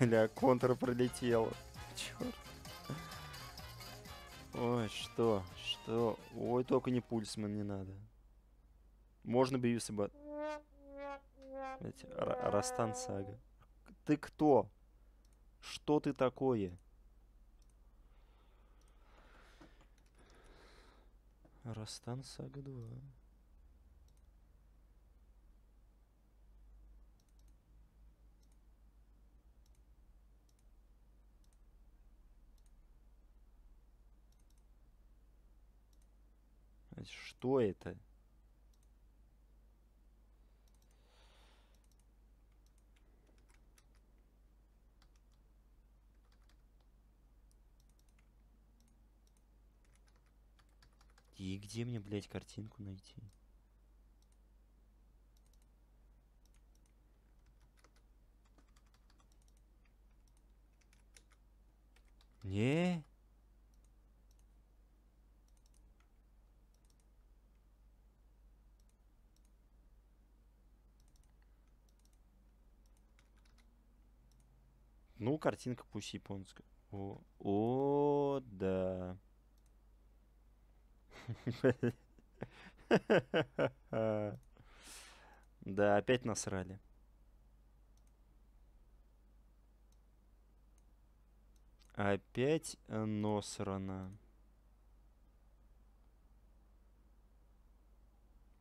Бля, контр пролетел. Черт. Ой, что? Что? Ой, только не пульсман, не надо. Можно бы бы... Растан Сага. Ты кто? Что ты такое? Растан Сага 2. Что это? И где мне, блядь, картинку найти? Не? Ну, картинка пусть японская. О, о да. Да, опять насрали. Опять носрано.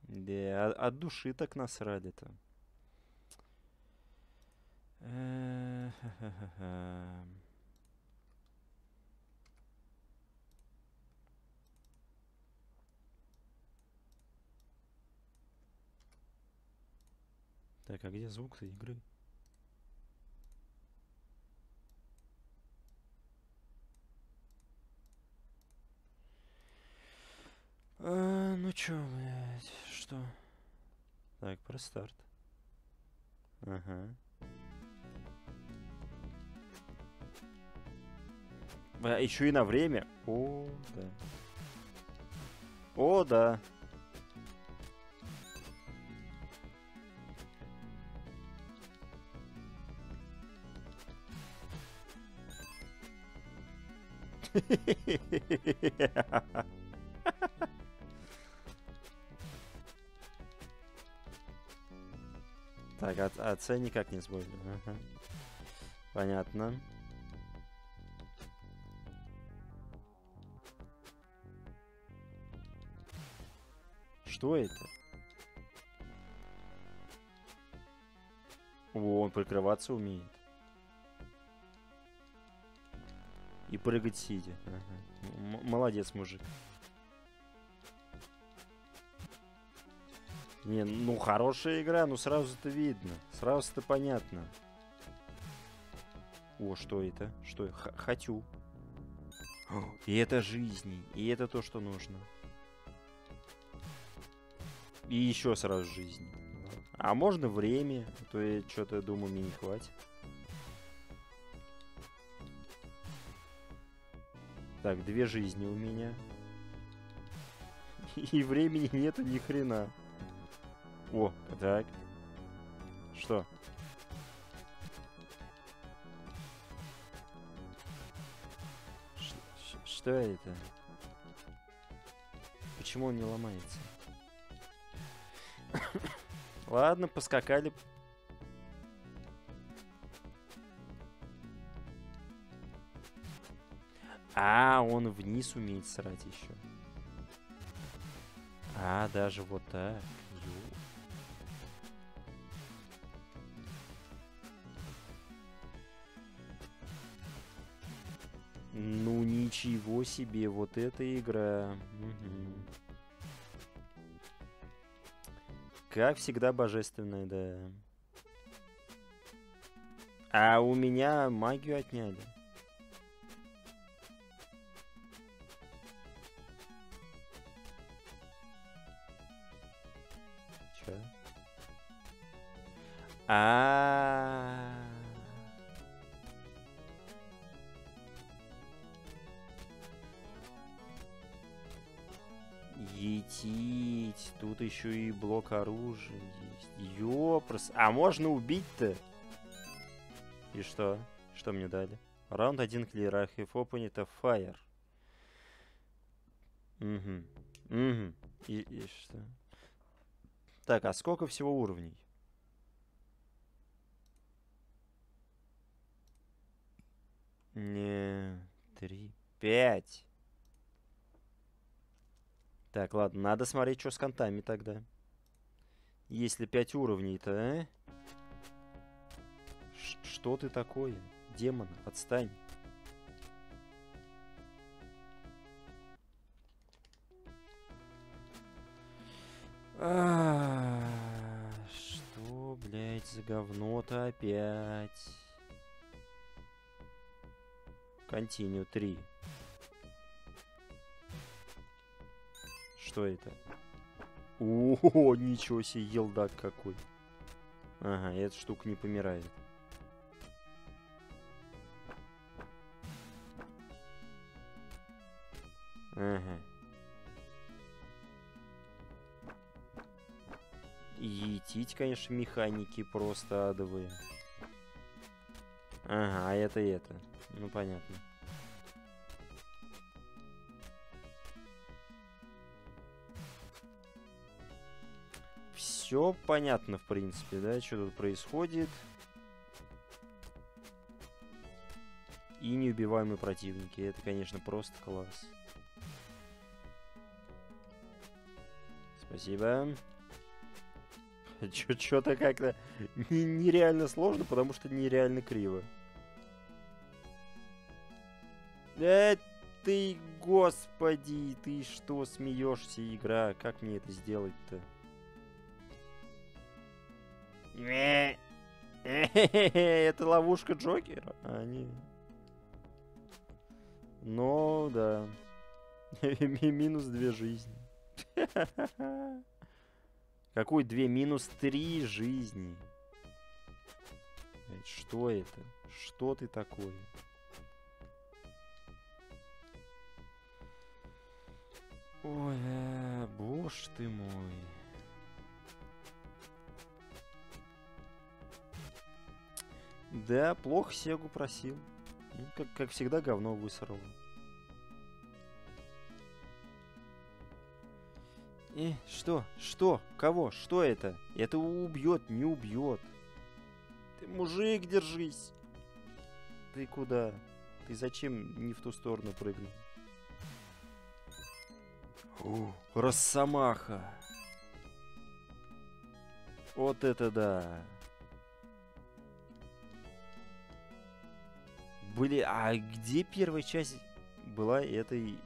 Да, от души так насрали-то. Так, а где звук-то игры? А, ну чё, блядь, что? Так, про старт. Ага. А, еще и на время. О, да. О, да. Так, от, а С никак не сбой. Ага. Понятно. Что это? О, он прикрываться умеет. И прыгать сидя. Ага. Молодец, мужик. Не, ну хорошая игра, ну сразу это видно. Сразу это понятно. О, что это? Что? Х хочу. И это жизни. И это то, что нужно. И еще сразу жизнь. А можно время, а то я что-то думаю, мне не хватит. Так, две жизни у меня. И времени нету ни хрена. О, так. Что? Ш что это? Почему он не ломается? Ладно, поскакали А, он вниз умеет срать еще. А, даже вот так. Ну ничего себе, вот эта игра. Угу. Как всегда божественная, да. А у меня магию отняли. А. Етить. Тут еще и блок оружия есть. Ёпрос. А можно убить-то? И что? Что мне дали? Раунд 1 клира. If open a fire. Угу. Угу. И, и что? Так, а сколько всего уровней? Не, три, пять. Так, ладно, надо смотреть, что с контами тогда. Если пять уровней-то, а? Что ты такое? Демон, отстань. А что, блядь, за говно-то опять? Continue 3. Что это? О, ничего себе, елдак какой. Ага, эта штука не помирает. Ага. Етить, конечно, механики просто адовые. Ага, а это это. Ну, понятно. Все понятно, в принципе, да, что тут происходит. И неубиваемые противники. Это, конечно, просто класс. Спасибо. Что-то как-то нереально сложно, потому что нереально криво. Э, ты, господи, ты что, смеешься, игра? Как мне это сделать-то? Это ловушка Джокера? А, не. Ну, да. Минус две жизни. Какой две? Минус три жизни. Что это? Что ты такое? Ой, э, боже ты мой. Да, плохо Сегу просил. Ну, как, как всегда, говно высрало. И что? Что? Кого? Что это? Это убьет, не убьет. Ты мужик, держись. Ты куда? Ты зачем не в ту сторону прыгнул? О, Росомаха. Вот это да. Были... А где первая часть была этой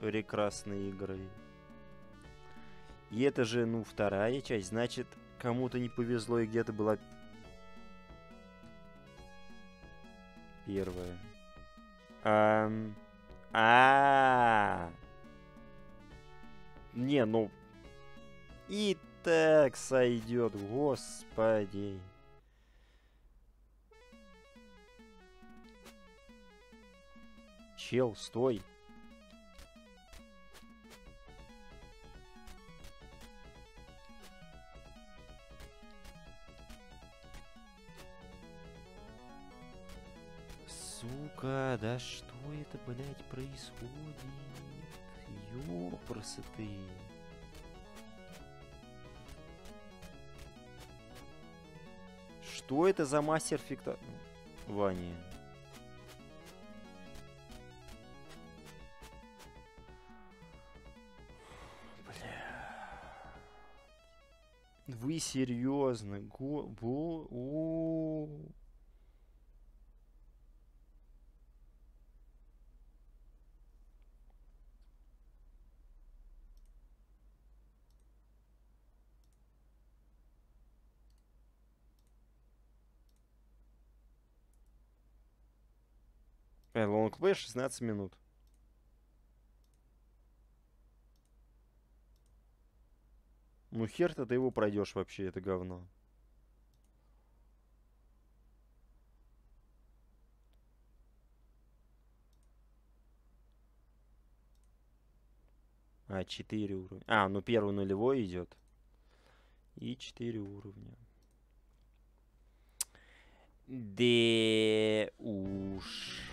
прекрасной игры? И это же, ну, вторая часть. Значит, кому-то не повезло, и где-то была первая. -а, -а, Не, ну... И так сойдет, господи. Чел, стой. Сука, да что это, блядь, происходит? Ёпросы ты. Что это за мастер фикта... Ваня. Вы серьезно? Го... Бо... О... Э, лонгплей 16 минут. Ну хер-то ты его пройдешь вообще, это говно. А, 4 уровня. А, ну первый нулевой идет. И 4 уровня. Да уж.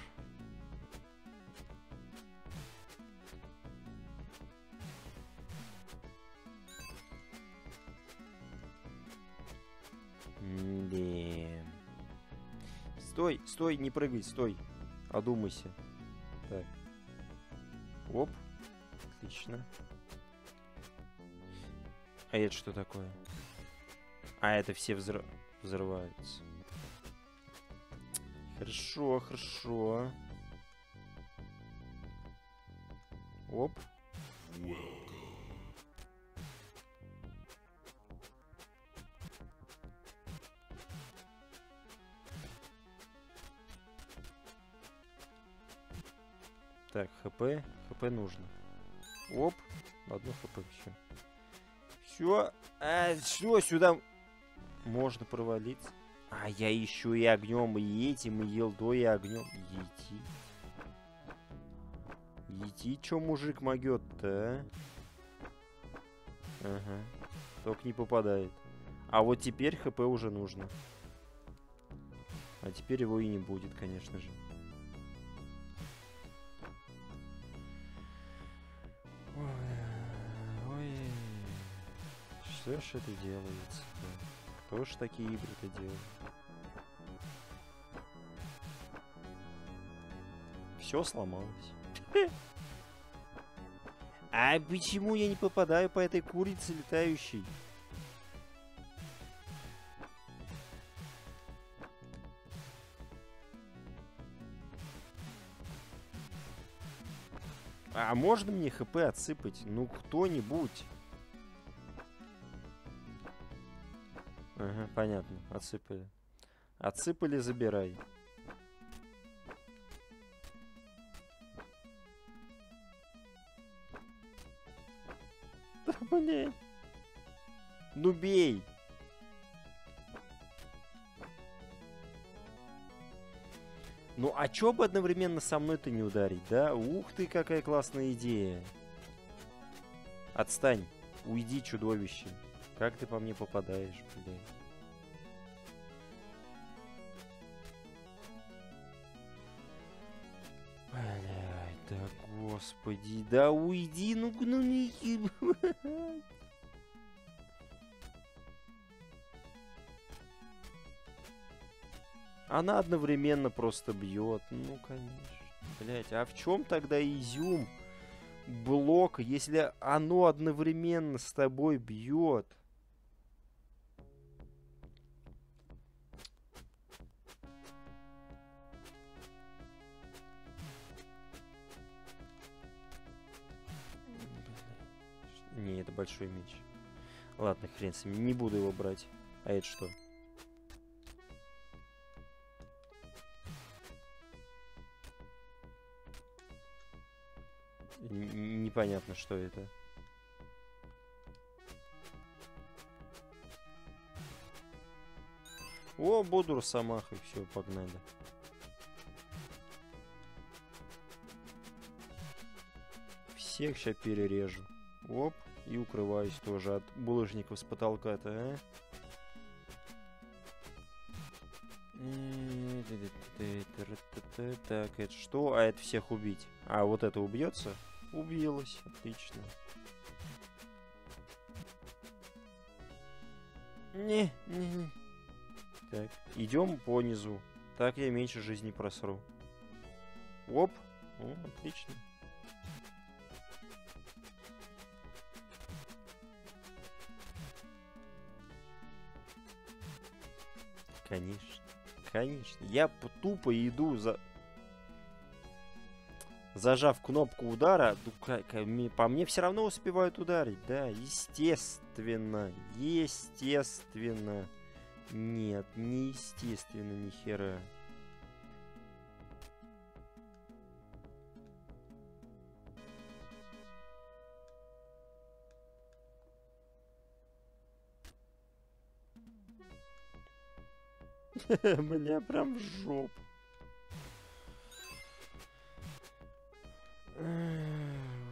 Стой, стой, не прыгай, стой. Одумайся. Так. Оп. Отлично. А это что такое? А это все взрыв... взрываются. Хорошо, хорошо. Оп. Так, хп. хп нужно. Оп. Одно хп, все. Все. А, все, сюда можно провалиться. А я еще и огнем, и этим, и елдой, и огнем. Ети. Ети, чё мужик могет-то, а? Ага. Только не попадает. А вот теперь хп уже нужно. А теперь его и не будет, конечно же. Что ж это делается? Кто ж такие игры-то делает? Все сломалось. А почему я не попадаю по этой курице летающей? А можно мне хп отсыпать? Ну, кто-нибудь. Ага, понятно. Отсыпали. Отсыпали, забирай. Да блин. Ну бей. Ну а чё бы одновременно со мной-то не ударить, да? Ух ты, какая классная идея. Отстань. Уйди, чудовище. Как ты по мне попадаешь, блин? Блядь, да господи, да уйди, ну, ну. Она одновременно просто бьет. Ну, конечно. Блять, а в чем тогда изюм блока, если оно одновременно с тобой бьет? Большой меч. Ладно, хрен с ним, не буду его брать. А это что? Н непонятно, что это. О, буду Росомахой, все, погнали. Всех сейчас перережу. Оп. И укрываюсь тоже от булыжников с потолка-то, а? Так, это что? А это всех убить. А, вот это убьется? Убилась. Отлично. Не, не, не. Так, идем по низу. Так я меньше жизни просру. Оп. О, отлично. Конечно. Конечно. Я тупо иду за... Зажав кнопку удара, по мне все равно успевают ударить. Да, естественно. Естественно. Нет, не естественно, ни хера. Мне прям в жопу.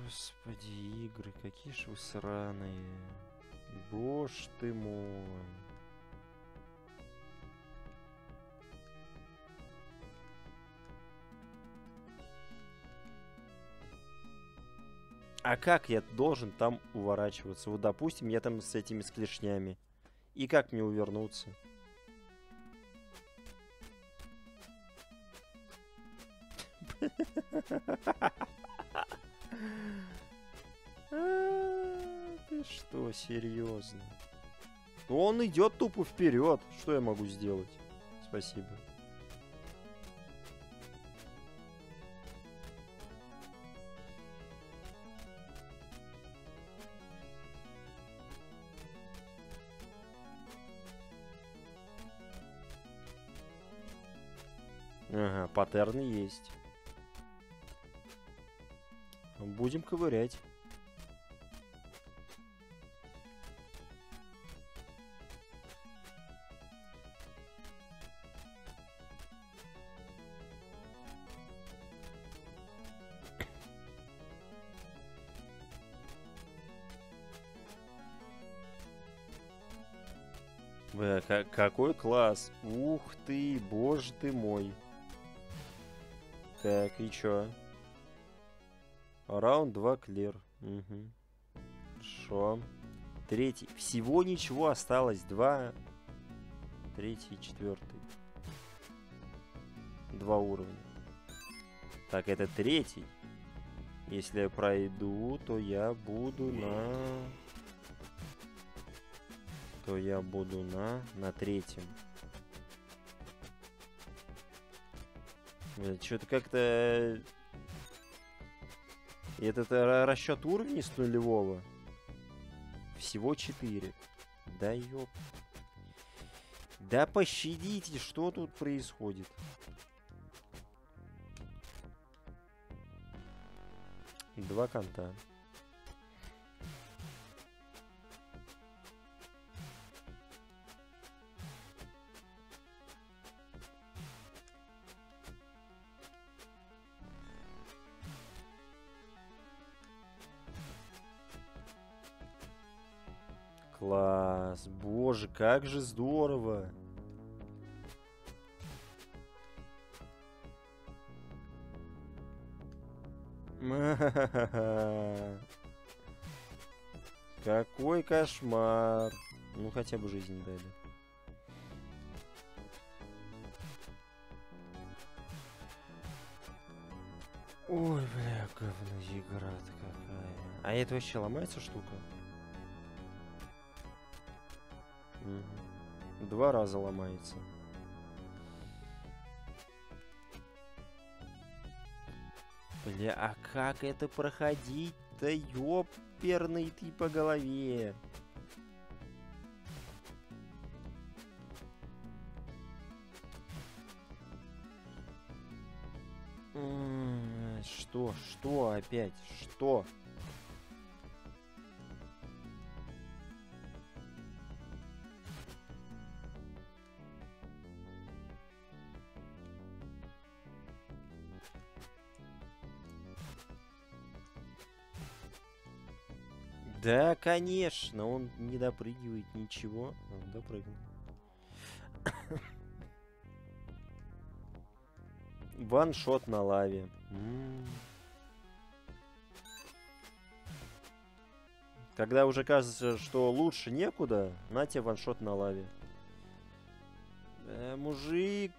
Господи, игры, какие же вы сраные. Боже ты мой. А как я должен там уворачиваться? Вот, допустим, я там с этими с. И как мне увернуться? Ты что, серьезно? Он идет тупо вперед. Что я могу сделать? Спасибо. Ага, паттерны есть. Будем ковырять. Бля, какой класс. Ух ты, боже ты мой. Так, и чё? Раунд 2 клир. Угу. Хорошо. Третий. Всего ничего осталось. Два. Третий, четвертый. Два уровня. Так, это третий. Если я пройду, то я буду на... То я буду на... На третьем. Что-то как-то и этот э, расчет уровней с нулевого всего 4. Да ёп. Да пощадите, что тут происходит? Два конта. Как же здорово. Какой кошмар. Ну, хотя бы жизнь дали. Ой, бля, говно игра какая. А это вообще ломается штука? Два раза ломается. Бля, а как это проходить-то, ёперный ты по голове? Что? Что опять? Что? Да, конечно, он не допрыгивает ничего. Он допрыгнул. Ваншот на лаве. Когда уже кажется, что лучше некуда, на тебе ваншот на лаве. Э, мужик.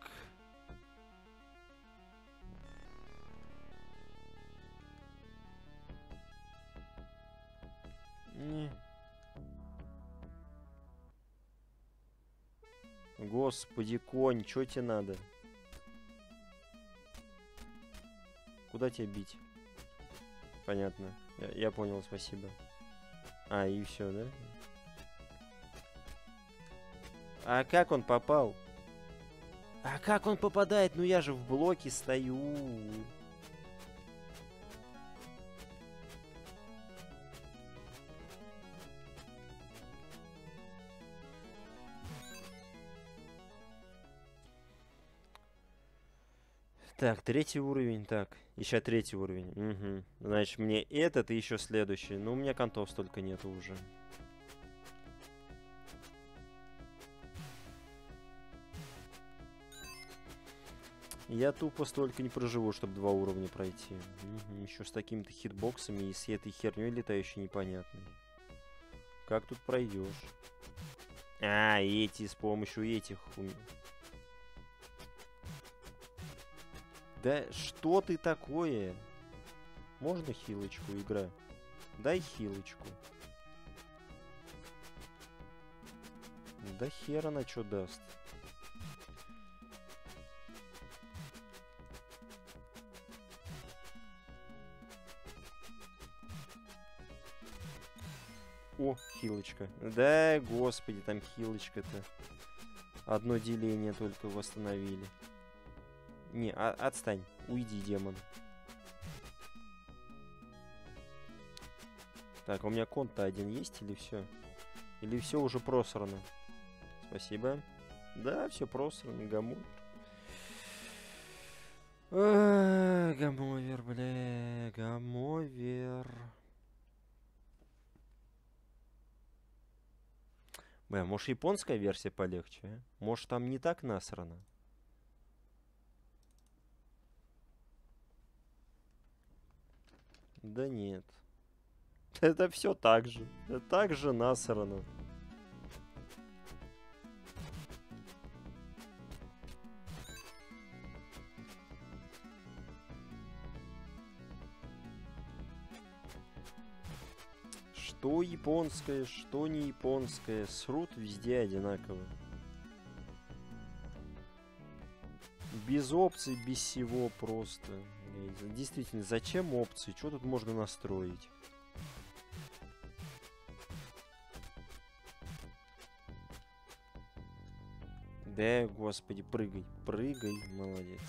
Господи, конь, что тебе надо? Куда тебя бить? Понятно. Я, я понял, спасибо. А, и все, да? А как он попал? А как он попадает? Ну я же в блоке стою. Так, третий уровень, так. Еще третий уровень. Угу. Значит, мне этот и еще следующий. Ну, у меня контов столько нету уже. Я тупо столько не проживу, чтобы два уровня пройти. Угу, еще с такими-то хитбоксами и с этой херней летающей непонятной. Как тут пройдешь? А, эти с помощью этих. Да что ты такое? Можно хилочку, игра? Дай хилочку. Да хер она что даст. О, хилочка. Да, господи, там хилочка-то. Одно деление только восстановили. Не, а, отстань. Уйди, демон. Так, у меня конт-то один есть или все? Или все уже просрано? Спасибо. Да, все просрано, гамовер. Гамовер, бля, гамовер. Бля, может японская версия полегче, а? Может там не так насрано? Да нет. Это все так же. Это так же насрано. Что японское, что не японское, срут везде одинаково. Без опций, без всего просто. Действительно, зачем опции? Что тут можно настроить? Да, господи, прыгай, прыгай, молодец.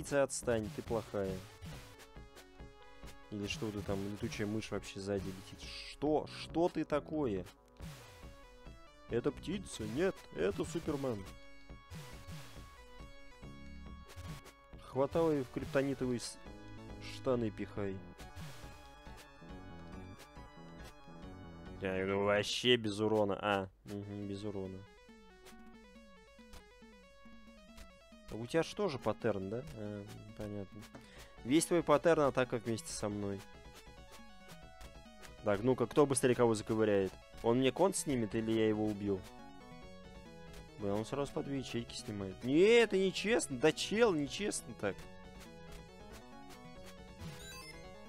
Птица, отстань, ты плохая. Или что ты там, летучая мышь вообще сзади летит. Что? Что ты такое? Это птица? Нет, это Супермен. Хватай в криптонитовые штаны пихай. Я ну вообще без урона. А, угу, без урона. У тебя же паттерн, да? А, понятно. Весь твой паттерн атака вместе со мной. Так, ну-ка, кто быстрее кого заковыряет? Он мне конт снимет или я его убью? Блин, он сразу по две ячейки снимает. Не, это нечестно. Да чел, нечестно так.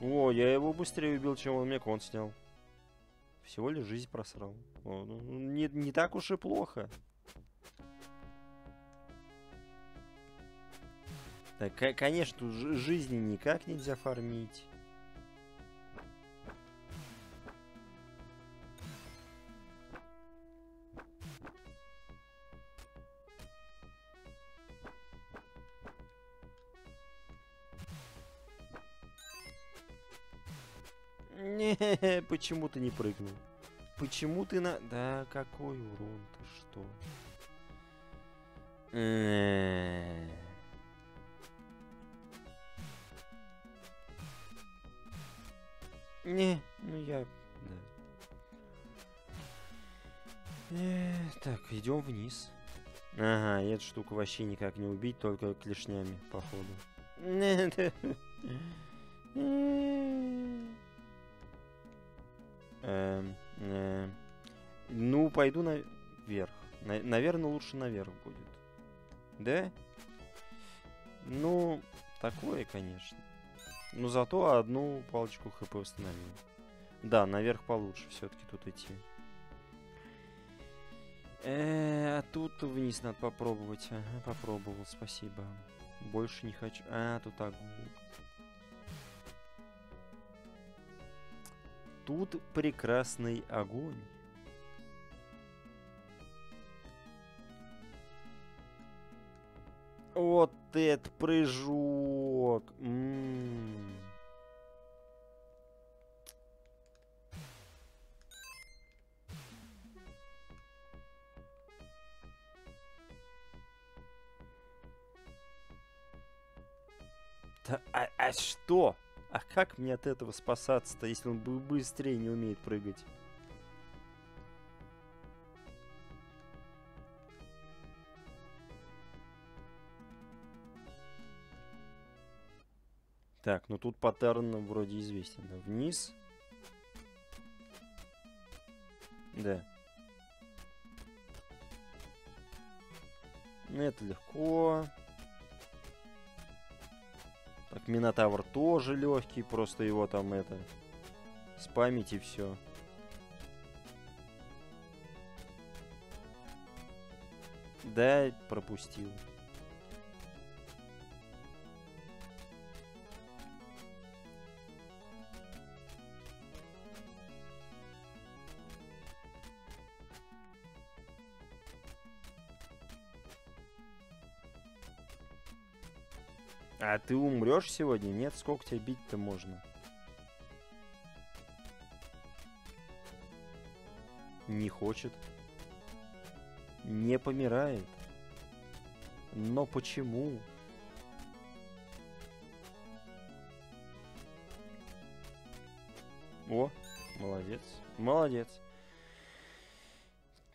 О, я его быстрее убил, чем он мне конт снял. Всего лишь жизнь просрал. О, ну, не, не так уж и плохо. Так, конечно, тут жизни никак нельзя фармить. Не, почему ты не прыгнул? Почему ты на... Да, какой урон, ты что? Не, ну я... Да. Э, так, идем вниз. Ага, эту штуку вообще никак не убить, только клешнями, походу. Эм, э, ну, пойду наверх. Наверное, лучше наверх будет. Да? Ну, такое, конечно. Но зато одну палочку хп установил. Да, наверх получше все-таки тут идти. Э, а тут вниз надо попробовать. Ага, попробовал, спасибо. Больше не хочу. А, тут огонь. Тут прекрасный огонь. Вот этот Песок. Да, а, а что? А как мне от этого спасаться-то, если он быстрее не умеет прыгать? Так, ну тут паттерн вроде известен. Вниз. Да. Ну, Это легко. Так, Минотавр тоже легкий, просто его там это спамить и все. Да, пропустил. А ты умрешь сегодня? Нет, сколько тебя бить-то можно? Не хочет. Не помирает. Но почему? О, молодец. Молодец.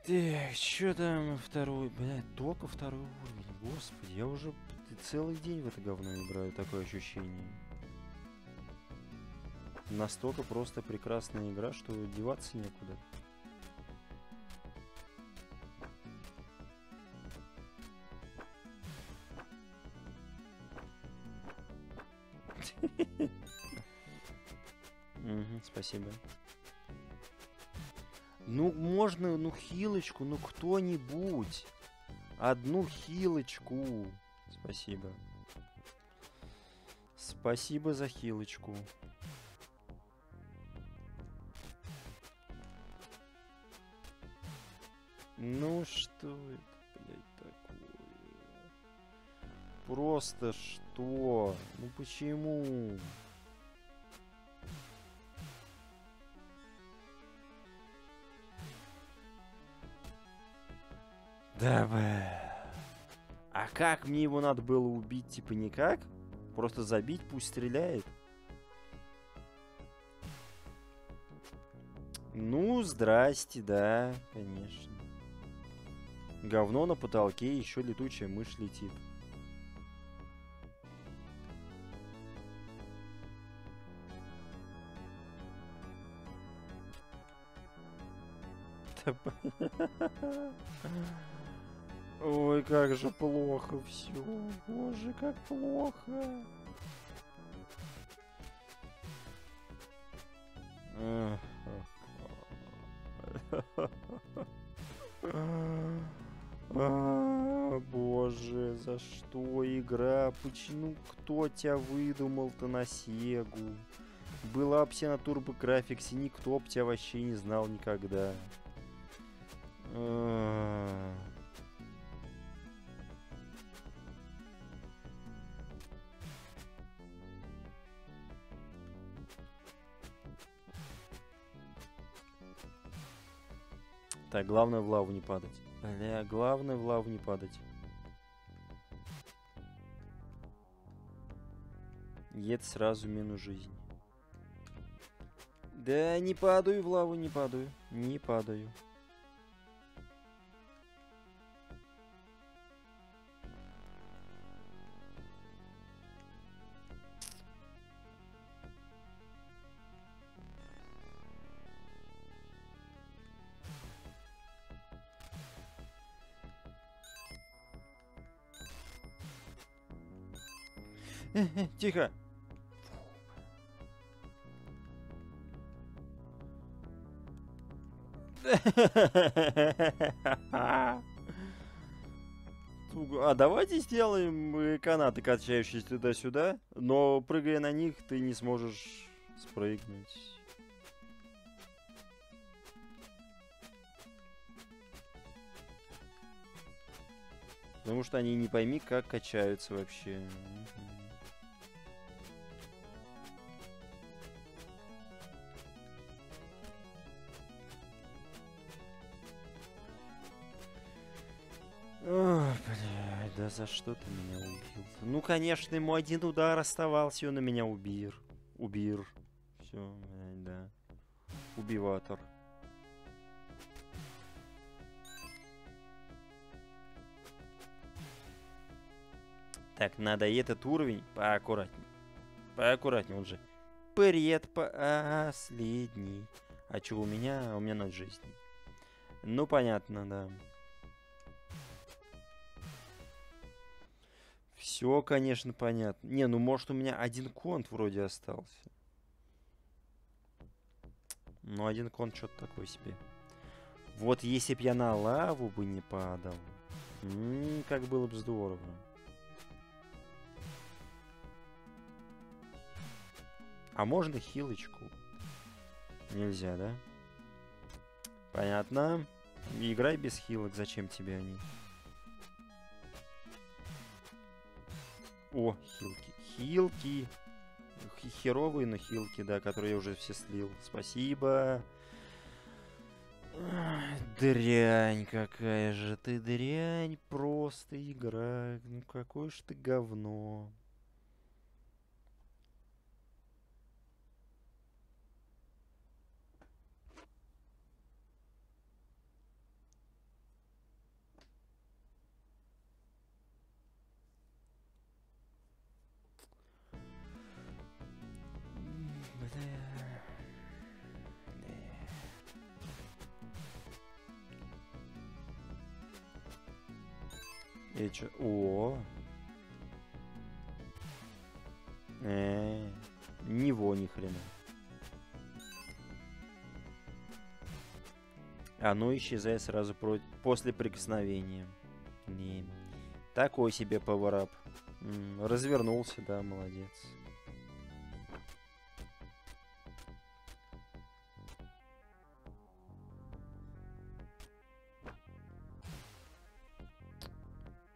Так, что там второй? Блядь, только второй уровень. Господи, я уже целый день в это говно играю, такое ощущение. Настолько просто прекрасная игра, что деваться некуда. Спасибо. Ну, можно, ну, хилочку, ну, кто-нибудь. Одну хилочку. Спасибо. Спасибо за хилочку. Ну, что это, блядь, такое? Просто что? Ну, почему? Давай. А как мне его надо было убить? Типа никак? Просто забить, пусть стреляет? Ну, здрасте, да, конечно. Говно на потолке, еще летучая мышь летит. Б- Ой, как же плохо все. Боже, как плохо. А, Боже, за что игра? Почему кто тебя выдумал-то на Сегу? Была бы все на Turbo Graphics, никто б тебя вообще не знал никогда. А. Так, главное в лаву не падать. Бля, главное в лаву не падать. Ед сразу минус жизнь. Да не падаю в лаву, не падаю. Не падаю. Тихо. А давайте сделаем э, канаты, качающиеся туда-сюда, но прыгая на них, ты не сможешь спрыгнуть. Потому что они не пойми, как качаются вообще. Мгм. Ой, блядь, Да за что ты меня убил? Ну, конечно, ему один удар оставался, и он на меня убир. Убир. Все, да. Убиватор. Так, надо и этот уровень поаккуратнее. Поаккуратнее, он же предпоследний. А что у меня? У меня ноль жизни. Ну, понятно, да. Все, конечно, понятно. Не, ну может у меня один конт вроде остался. Ну, один конт что-то такое себе. Вот если б я на лаву бы не падал. М -м, как было бы здорово. А можно хилочку? Нельзя, да? Понятно. Играй без хилок. Зачем тебе они? О, хилки. Хилки. Херовые, но хилки, да, которые я уже все слил. Спасибо. Дрянь какая же ты, дрянь. Просто игра. Ну какое ж ты говно. Чё? О. Э, него ни хрена. Оно исчезает сразу про после прикосновения. Не. Такой себе поворап. Развернулся, да, молодец.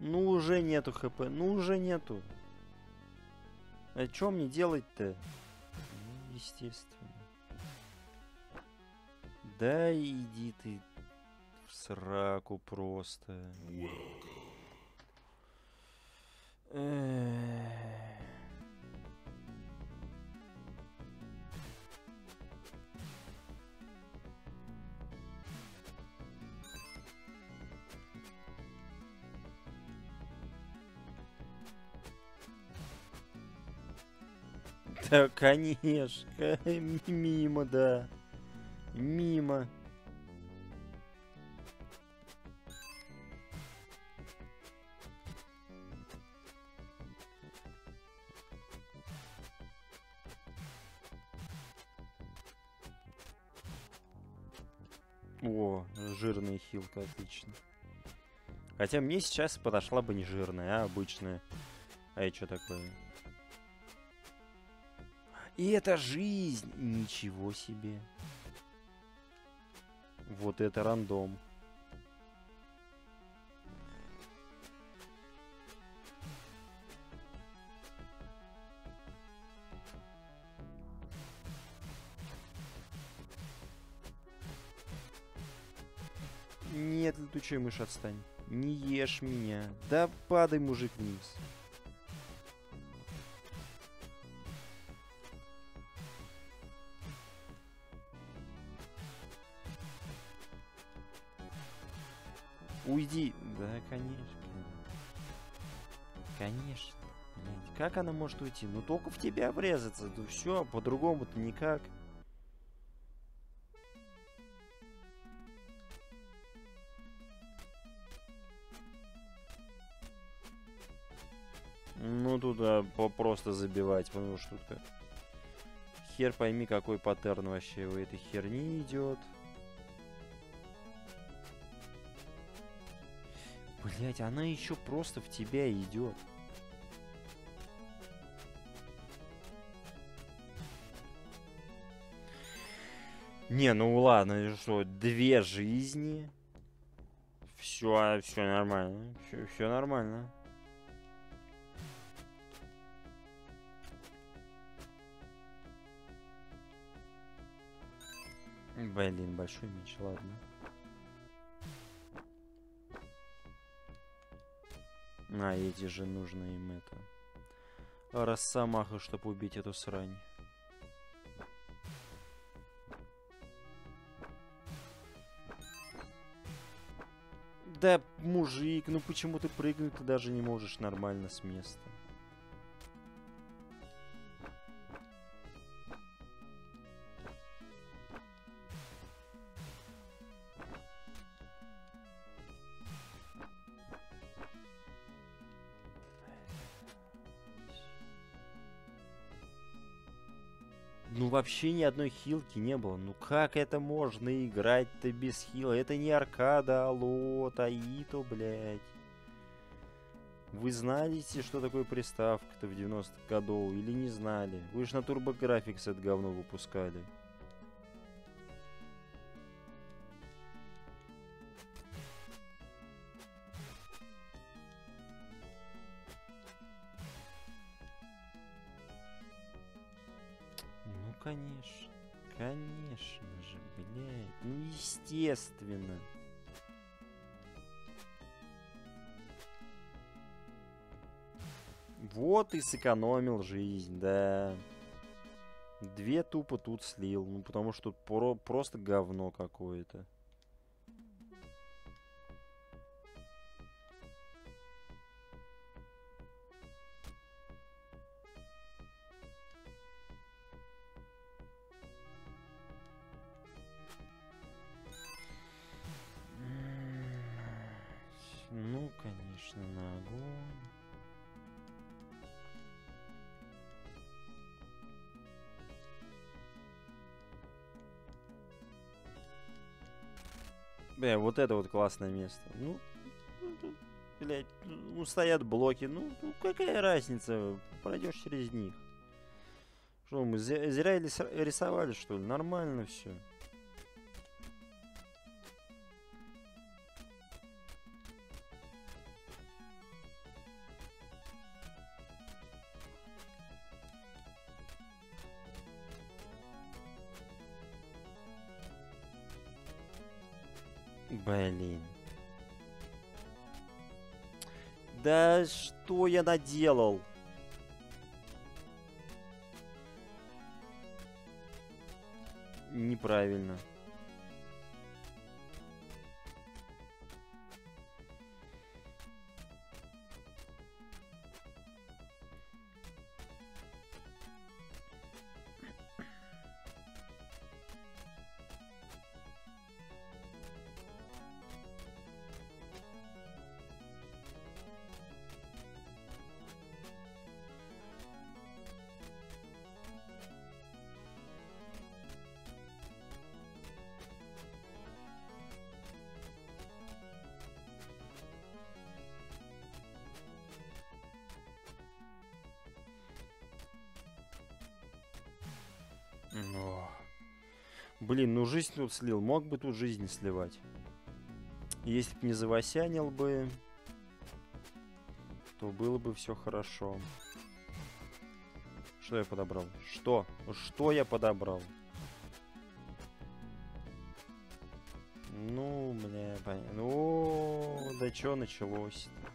Ну уже нету хп, ну уже нету. А что мне делать-то? Ну, естественно. Да иди ты в сраку просто. Эх. Да, конечно. Мимо, да. Мимо. О, жирная хилка, отлично. Хотя мне сейчас подошла бы не жирная, а обычная. А это что такое? И это жизнь! Ничего себе. Вот это рандом. Нет, летучая мышь, отстань. Не ешь меня. Да падай, мужик, вниз. Уйди. Да, конечно. Конечно. Блядь, как она может уйти? Ну только в тебя врезаться. Да все, по-другому-то никак. Ну туда просто забивать, потому что тут Хер пойми, какой паттерн вообще у этой херни идет. Блять, она еще просто в тебя идет. Не, ну ладно, что, две жизни. Все, все нормально. Все, все нормально. Блин, большой меч, ладно. А, эти же нужно им это. Росомаха, чтобы убить эту срань. Да, мужик, ну почему ты прыгнуть ты даже не можешь нормально с места? Вообще ни одной хилки не было. Ну как это можно играть-то без хила? Это не аркада, алло, Таито, блядь. Вы знаете, что такое приставка-то в 90-х годов или не знали? Вы же на TurboGrafx это говно выпускали. Конечно же, блядь. Ну, естественно. Вот и сэкономил жизнь, да. Две тупо тут слил. Ну, потому что про просто говно какое-то. Вот это вот классное место. Ну, блять, ну стоят блоки, ну, ну какая разница, пройдешь через них. Что мы зря рисовали, что ли? Нормально все. Блин. Да что я наделал? Неправильно. Ну жизнь тут слил. Мог бы тут жизнь сливать. Если бы не завосянил бы, то было бы все хорошо. Что я подобрал? Что? Что я подобрал? Ну, бля, понятно. Ну, да что началось -то?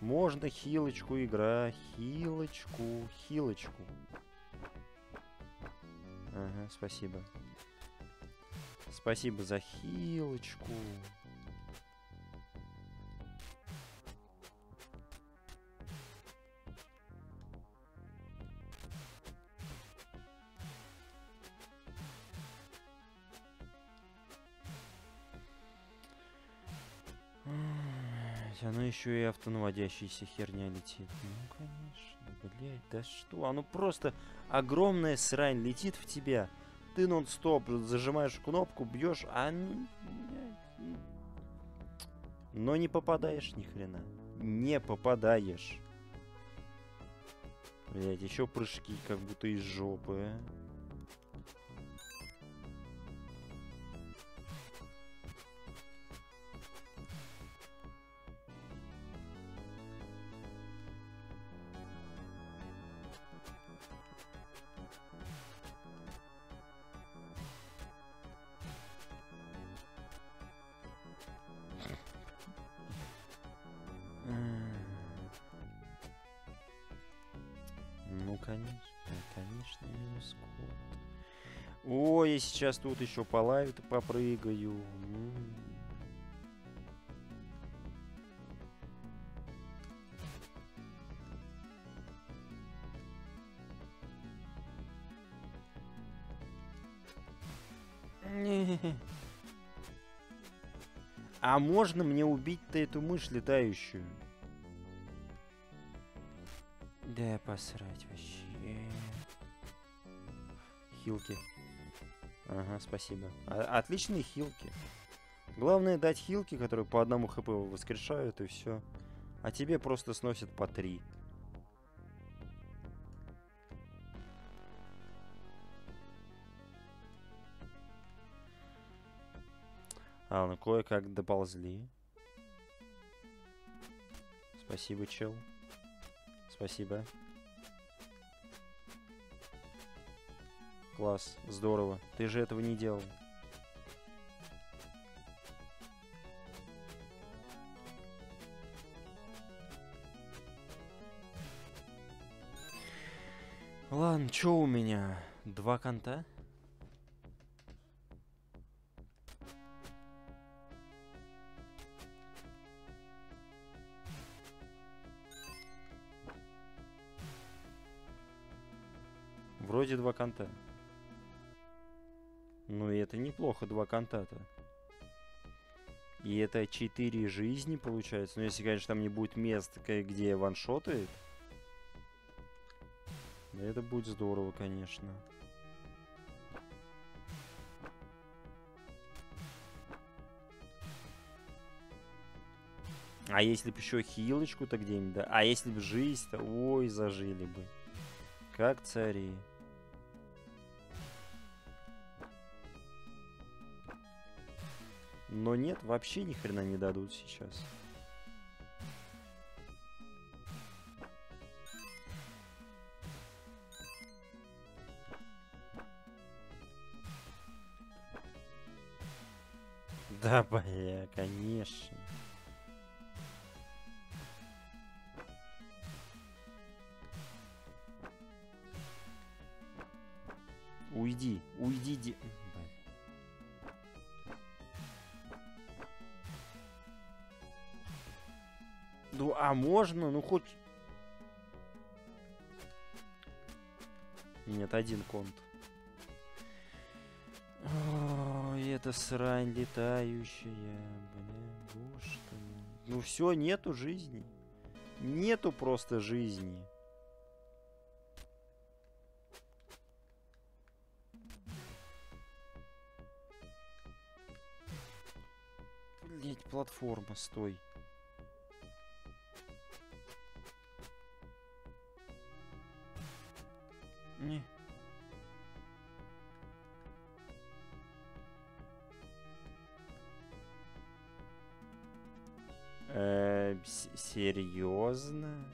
Можно хилочку игра, хилочку, хилочку. Ага, спасибо. Спасибо за хилочку. Оно еще и автонаводящаяся херня летит. Ну, конечно, блядь, да что? Оно просто огромная срань летит в тебя. Ты нон-стоп зажимаешь кнопку, бьешь, а... Но не попадаешь ни хрена. Не попадаешь. Блять, еще прыжки, как будто из жопы, а. Сейчас тут еще по лаве-то попрыгаю. М -м. А можно мне убить-то эту мышь летающую? Да посрать вообще. Хилки. Ага, спасибо. А отличные хилки. Главное дать хилки, которые по одному хп воскрешают, и все. А тебе просто сносят по три. А, ну кое-как доползли. Спасибо, чел. Спасибо. Класс, здорово. Ты же этого не делал. Ладно, что у меня? Два конта? Вроде два конта. Ну и это неплохо, два контата. И это четыре жизни получается. Ну если, конечно, там не будет мест, где ваншотает. Это будет здорово, конечно. А если бы еще хилочку-то где-нибудь, да? А если бы жизнь-то, ой, зажили бы. Как цари. Но нет, вообще ни хрена не дадут сейчас. Да, бля, конечно. Уйди, уйди, Ну, а можно? Ну, хоть... Нет, один конт. Ой, это срань летающая. Бля, боже Ну все, нету жизни. Нету просто жизни. Блять, платформа, стой. Не. Э, серьезно?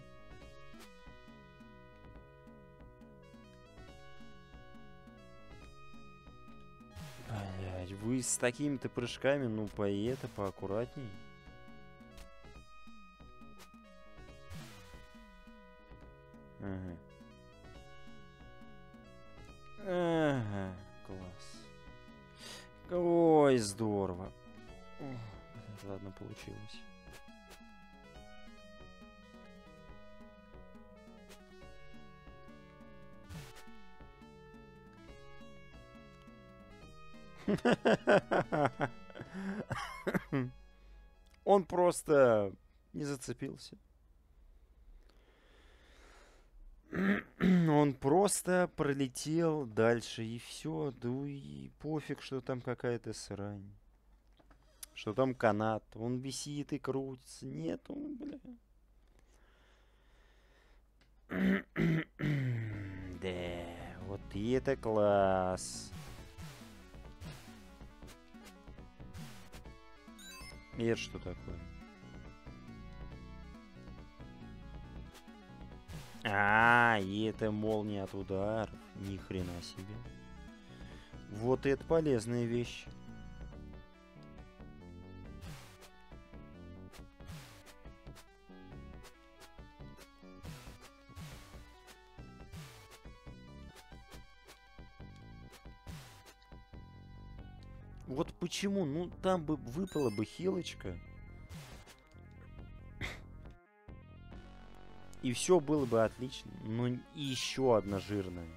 Блять, вы с такими-то прыжками, ну по это поаккуратней. Ага, Ой, здорово. ладно, получилось. Он просто не зацепился. Он просто пролетел дальше, и все. Да и пофиг, что там какая-то срань. Что там канат. Он висит и крутится. Нет, он, бля. Да, вот и это класс. И это что такое? А, и это молния от ударов. Ни хрена себе. Вот это полезная вещь. Вот почему? Ну, там бы выпала бы хилочка. И все было бы отлично. Но еще одна жирная.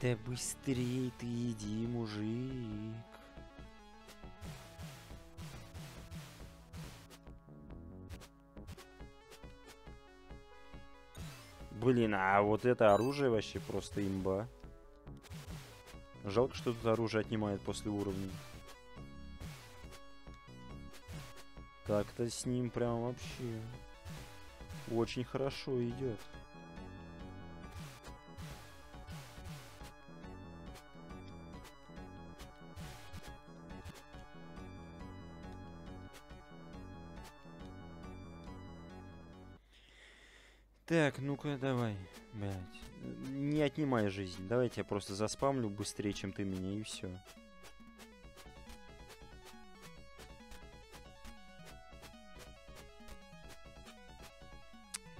Да быстрее ты иди, мужик. Блин, а вот это оружие вообще просто имба. Жалко, что тут оружие отнимает после уровней. Так-то с ним прям вообще очень хорошо идет. Так, ну-ка, давай, блядь. Не отнимай жизнь. Давайте я просто заспамлю быстрее, чем ты меня, и все.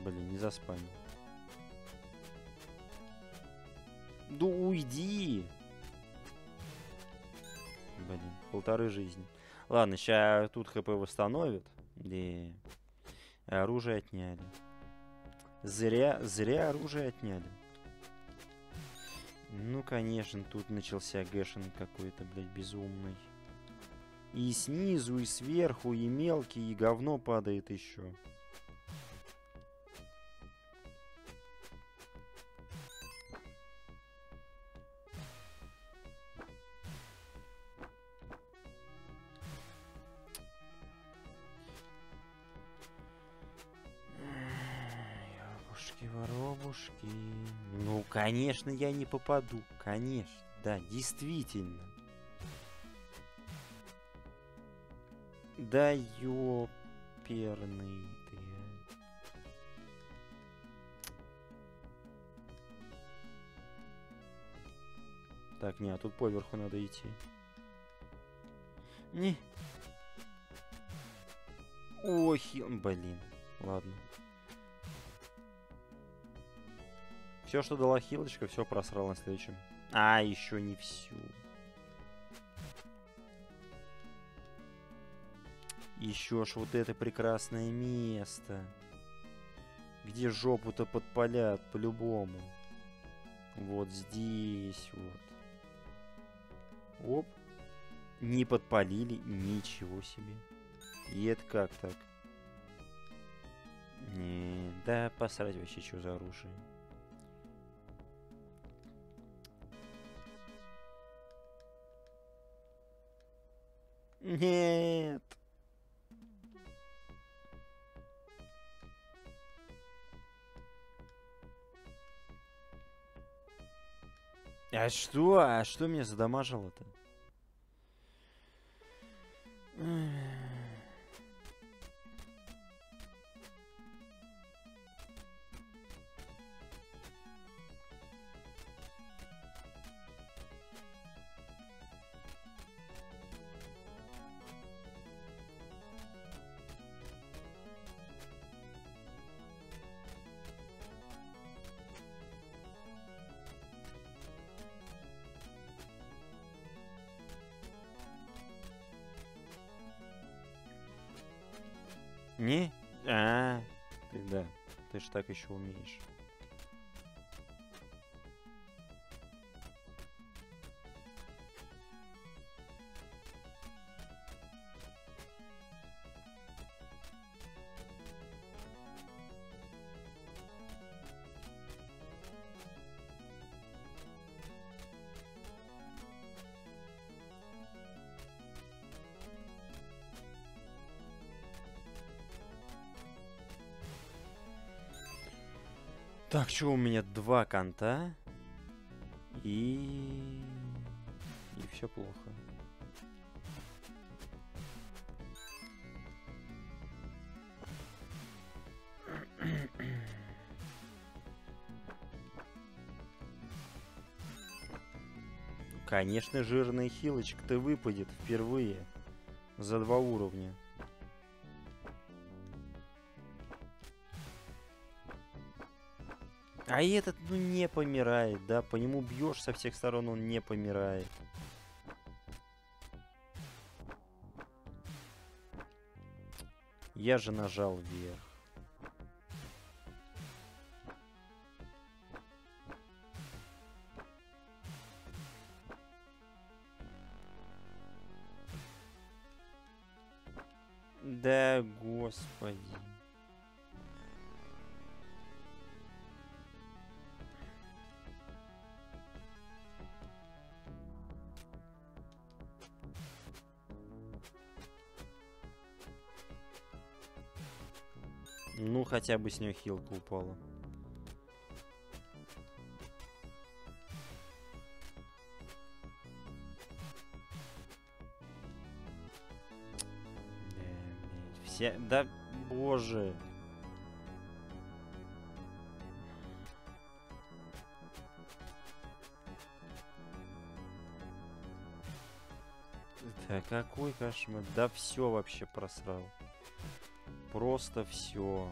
Блин, не заспамил. Да уйди! Блин, полторы жизни. Ладно, сейчас тут хп восстановит. Да. Оружие отняли. Зря, зря оружие отняли. Ну, конечно, тут начался гэшен какой-то, блядь, безумный. И снизу, и сверху, и мелкий, и говно падает еще. Конечно, я не попаду. Конечно. Да, действительно. Да ёперный ты. Так, не, а тут поверху надо идти. Не. Ох, блин. Ладно. Все, что дала хилочка, все просрал на следующем. А, еще не всю. Еще ж вот это прекрасное место. Где жопу-то подпалят по-любому. Вот здесь вот. Оп. Не подпалили, ничего себе. И это как так? Не, да посрать вообще, что за оружие. Нет. А что? А что меня задамажило-то? Не? А, ты да. Ты ж так еще умеешь. Что у меня два конта. И... И все плохо. Конечно, жирная хилочка-то выпадет впервые за два уровня. А этот, ну, не помирает, да? По нему бьешь со всех сторон, он не помирает. Я же нажал вверх. Хотя бы с нее хилка упала. Все... Да, боже. Да какой кошмар. Да все вообще просрал. Просто все.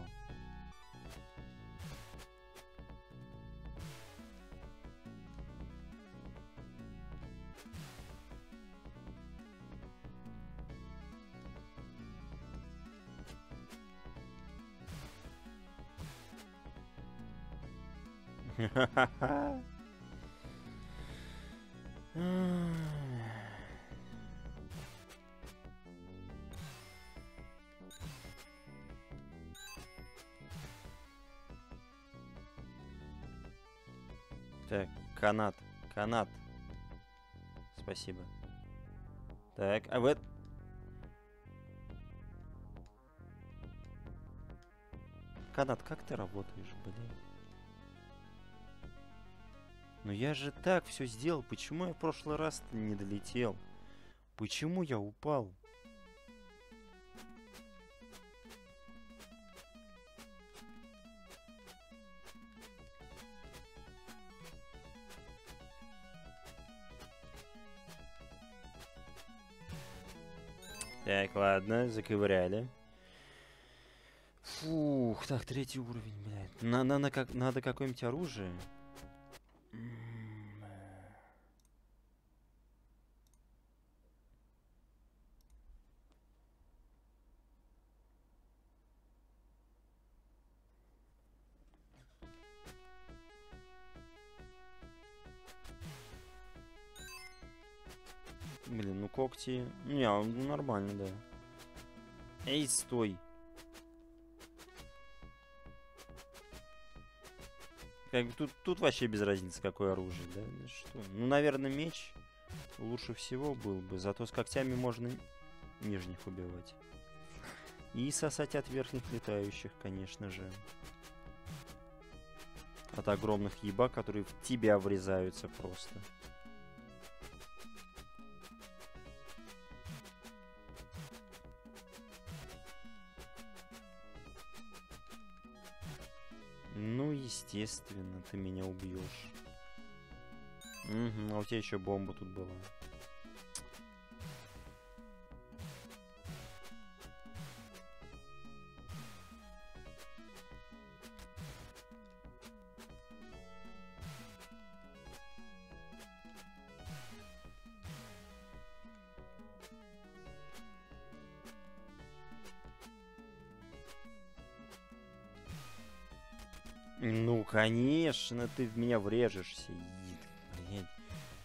Канат, канат. Спасибо. Так, а вот... Канат, как ты работаешь, блин? Ну я же так все сделал. Почему я в прошлый раз не долетел? Почему я упал? Ладно, заковыряли. Фух, так, третий уровень, блядь. На, на, как, надо какое-нибудь оружие. Блин, ну когти... Не, ну нормально, да. Эй, стой. Как тут, тут вообще без разницы, какое оружие, да? Ну, что? Ну, наверное, меч лучше всего был бы. Зато с когтями можно нижних убивать. И сосать от верхних летающих, конечно же. От огромных еба, которые в тебя врезаются просто. Естественно, ты меня убьешь. Угу, а у тебя еще бомба тут была. Конечно, ты в меня врежешься. Блин.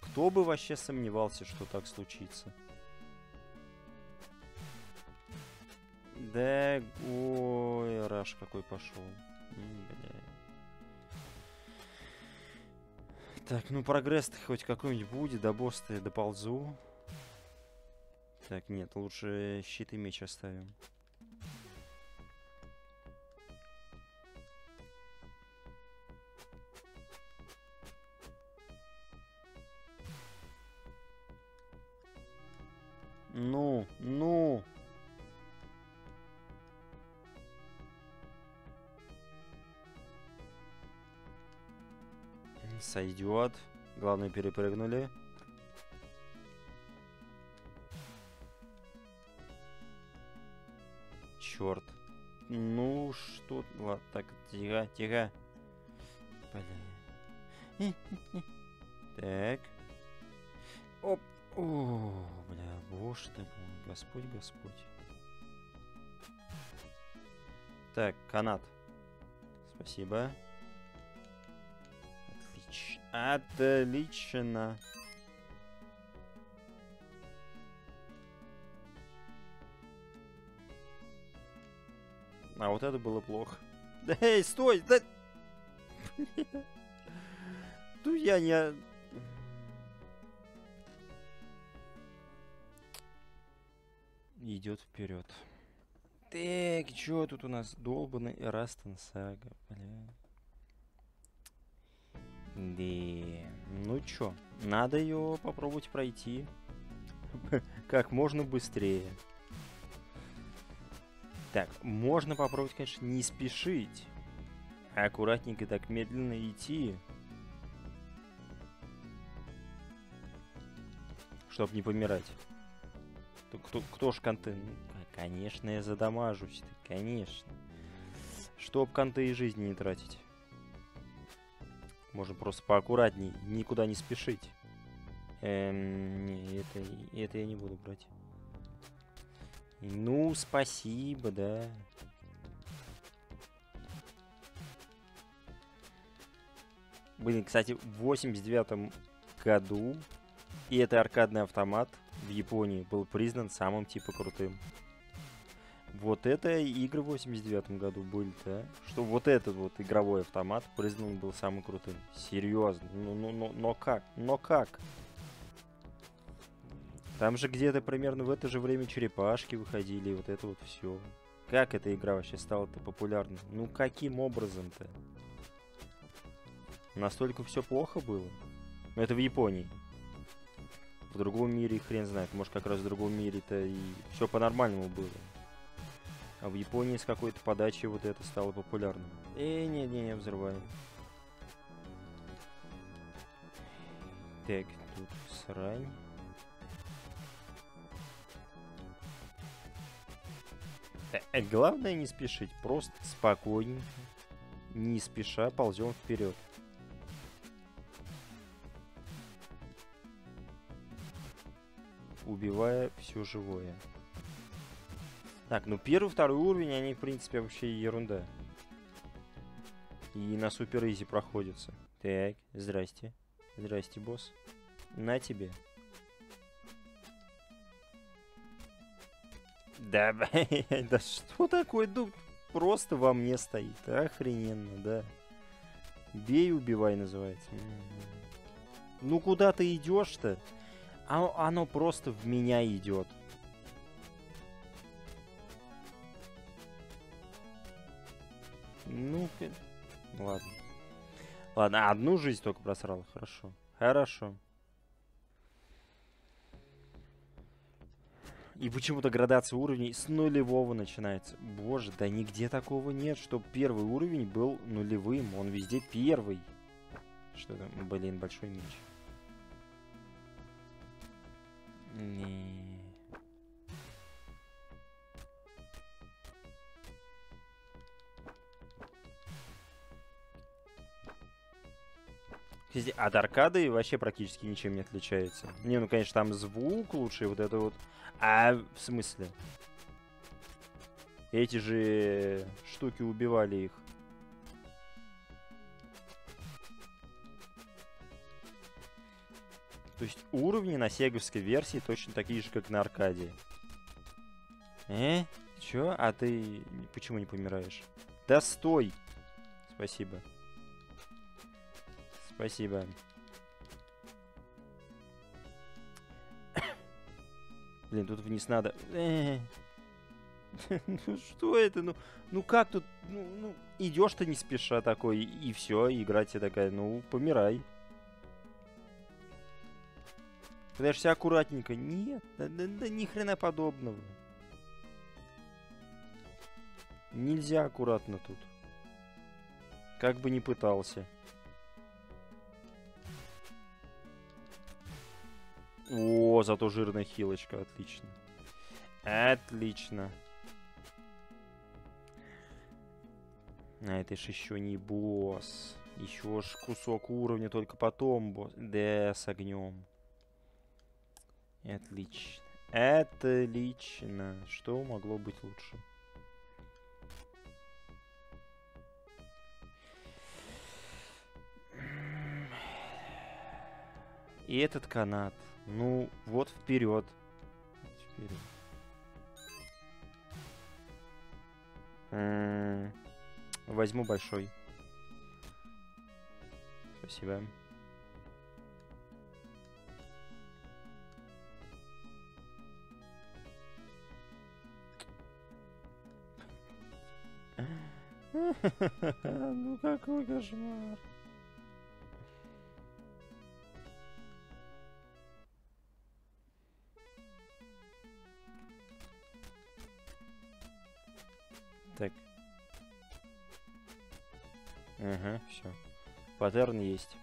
Кто бы вообще сомневался, что так случится? Да, ой, раш какой пошел. Так, ну прогресс-то хоть какой-нибудь будет, до босса доползу. Так, нет, лучше щит и меч оставим. Сойдет. Главное, перепрыгнули. Черт. Ну, что... Ладно, так, тихо, тихо. Бля. Так. Оп. О, бля, боже ты мой, Господь, Господь. Так, канат. Спасибо. Отлично. А вот это было плохо. Да эй, стой! Да... Ну я не... Идет вперед. Так, что тут у нас? Долбанный Растон Сага, бля. Да, ну чё, надо ее попробовать пройти как можно быстрее. Так, можно попробовать, конечно, не спешить. Аккуратненько так медленно идти. Чтоб не помирать. Кто, кто ж конты? Ну, конечно, я задамажусь. Конечно. Чтоб конты и жизни не тратить. Можно просто поаккуратней, никуда не спешить. Эм, не, это, это я не буду брать. Ну, спасибо, да. Блин, кстати, в 89 году и это аркадный автомат в Японии был признан самым типа крутым. Вот это игры в 89 году были-то, а? Что вот этот вот игровой автомат признан был самым крутым. Серьезно. Ну, ну, ну, но как? Но как? Там же где-то примерно в это же время черепашки выходили, и вот это вот все. Как эта игра вообще стала-то популярной? Ну каким образом-то? Настолько все плохо было? Ну это в Японии. В другом мире хрен знает. Может как раз в другом мире-то и все по-нормальному было. А в Японии с какой-то подачей вот это стало популярным. Эй, не-не-не, взрываем. Так, тут срань. Э, главное не спешить, просто спокойненько, не спеша ползем вперед. Убивая все живое. Так, ну первый, второй уровень, они, в принципе, вообще ерунда. И на супер изи проходятся. Так, здрасте. Здрасте, босс. На тебе. Да, да что такое? Ну, просто во мне стоит. Охрененно, да. Бей, убивай, называется. Ну, куда ты идешь-то? А, оно просто в меня идет. Ну, ладно. Ладно, одну жизнь только просрал. Хорошо. Хорошо. И почему-то градация уровней с нулевого начинается. Боже, да нигде такого нет, чтобы первый уровень был нулевым. Он везде первый. Что там? Блин, большой меч. Не. От аркады вообще практически ничем не отличается. Не, ну, конечно, там звук лучший, вот это вот. А, в смысле? Эти же штуки убивали их. То есть уровни на сеговской версии точно такие же, как на аркаде. Э? Чё? А ты почему не помираешь? Да стой! Спасибо. Спасибо. Блин, тут вниз надо. ну что это? Ну, ну как тут? Ну, ну идешь ты не спеша такой, и все, игра тебе такая, ну, помирай. Пытаешься аккуратненько. Нет, да, да, да ни хрена подобного. Нельзя аккуратно тут. Как бы ни пытался. О, зато жирная хилочка, отлично. Отлично. А это ж еще не босс. Еще ж кусок уровня, только потом босс. Да, с огнем. Отлично. Отлично. Что могло быть лучше? И этот канат. Ну, вот вперед. Вперед. М -м возьму большой. Спасибо. Ну какой кошмар. Ага, все. Паттерн есть.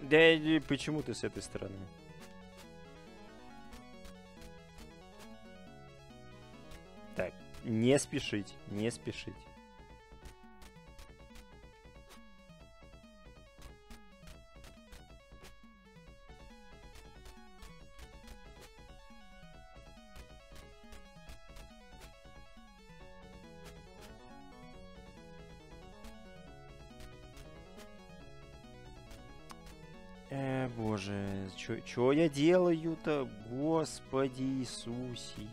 Да почему ты с этой стороны? Так, не спешить, не спешить. Боже, что я делаю-то, Господи Иисусе?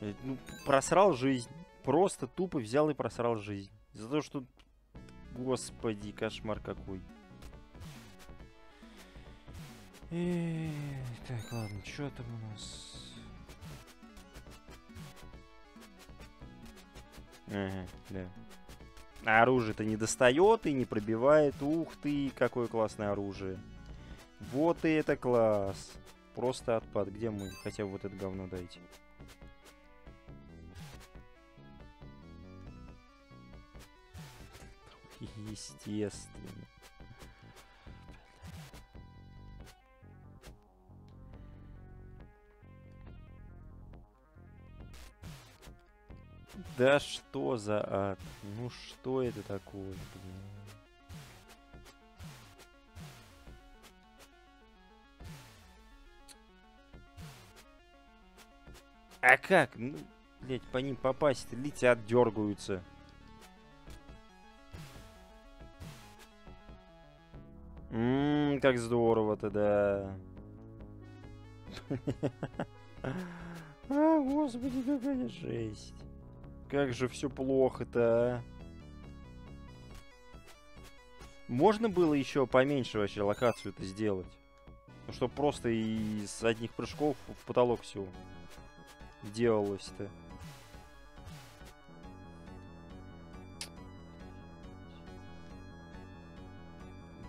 Э, ну, просрал жизнь. Просто тупо взял и просрал жизнь. За то, что... Господи, кошмар какой. Эх, так, ладно, что там у нас? Ага, да. А оружие-то не достает и не пробивает. Ух ты, какое классное оружие. Вот и это класс. Просто отпад. Где мы? Хотя бы вот это говно дайте. Естественно. Да что за ад? Ну что это такое, блин? А как? Ну, блять, по ним попасть летят, дергаются. Ммм, как здорово-то, да. А, господи, какая жесть. Как же все плохо-то, а? Можно было еще поменьше вообще локацию-то сделать? Ну, чтобы просто из одних прыжков в потолок все делалось-то.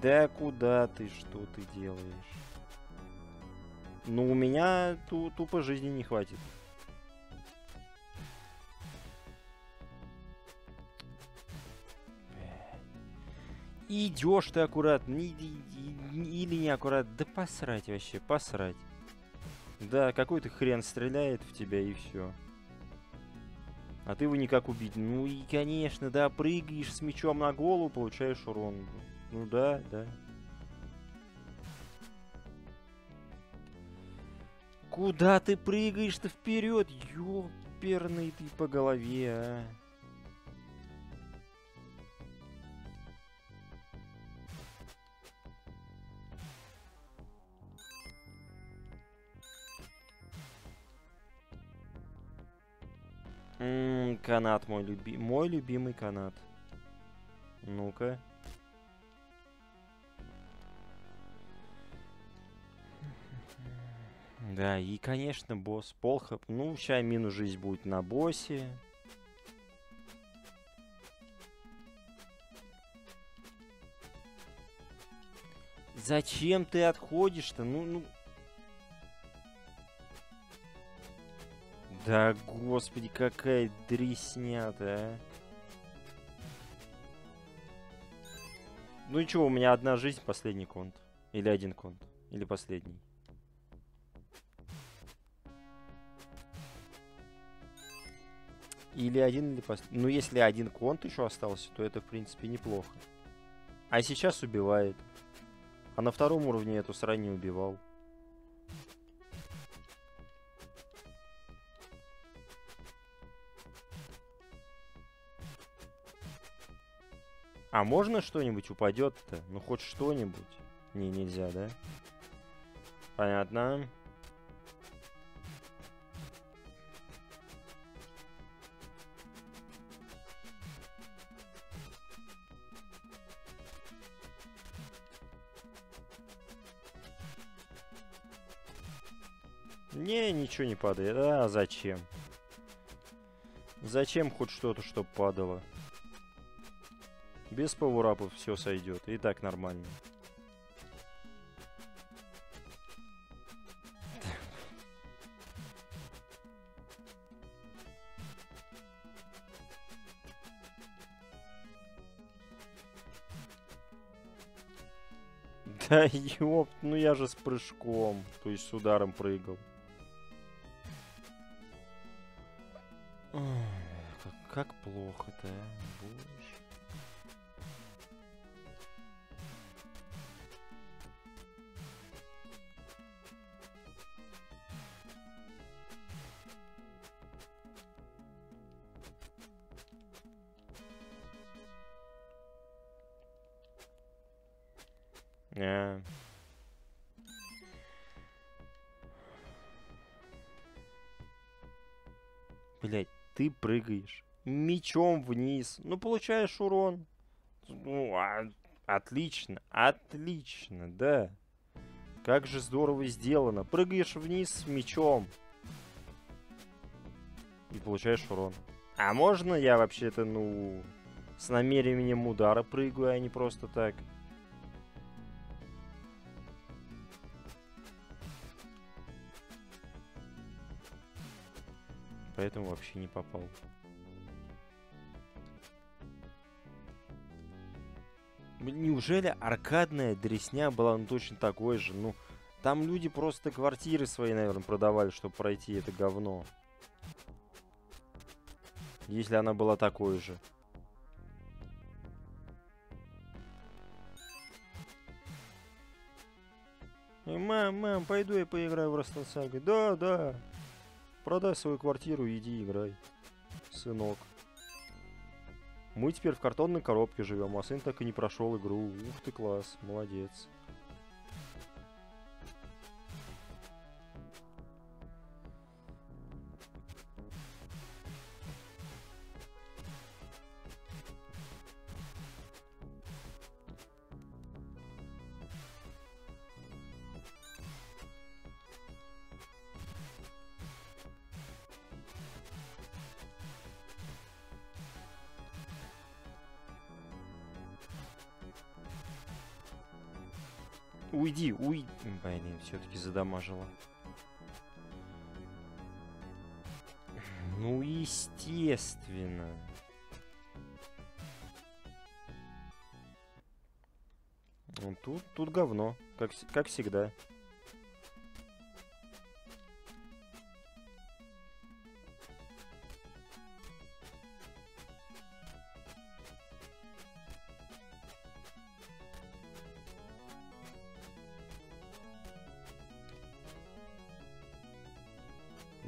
Да куда ты, что ты делаешь? Ну, у меня ту тупо жизни не хватит. И идешь ты аккуратно, или не аккуратно, да посрать вообще, посрать. Да, какой-то хрен стреляет в тебя и все. А ты его никак убить. Ну и, конечно, да, прыгаешь с мечом на голову, получаешь урон. Ну да, да. Куда ты прыгаешь-то вперед? Ёперный ты по голове, а. М канат мой любимый. Мой любимый канат. Ну-ка. Да, и, конечно, босс. Полхоп. Ну, сейчас минус жизнь будет на боссе. Зачем ты отходишь-то? Ну, ну... Да, господи, какая дресня-то, а. Ну и что, у меня одна жизнь, последний конт. Или один конт. Или последний. Или один, или последний. Ну, если один конт еще остался, то это, в принципе, неплохо. А сейчас убивает. А на втором уровне эту срань не убивал. А можно что-нибудь упадет-то? Ну, хоть что-нибудь. Не, нельзя, да? Понятно. Не, ничего не падает. А зачем? Зачем хоть что-то, чтоб падало? Без пауэрапов все сойдет. И так нормально. Да ёп, ну я же с прыжком, то есть с ударом прыгал. Как, как плохо-то, а? Боже. Мечом вниз. Ну, получаешь урон. Ну, а, отлично, отлично, да. Как же здорово сделано. Прыгаешь вниз мечом. И получаешь урон. А можно я вообще-то, ну, с намерением удара прыгаю, а не просто так? Поэтому вообще не попал. Неужели аркадная дресня была ну, точно такой же? Ну, там люди просто квартиры свои, наверное, продавали, чтобы пройти это говно. Если она была такой же. Мам, мам, пойду я поиграю в Ростосага. Да, да. Продай свою квартиру иди играй, сынок. Мы теперь в картонной коробке живем, а сын так и не прошел игру. Ух ты, класс, молодец. Уйди, уйди. Блин, все-таки задамажила. Ну, естественно. Ну, тут, тут говно, как, как всегда.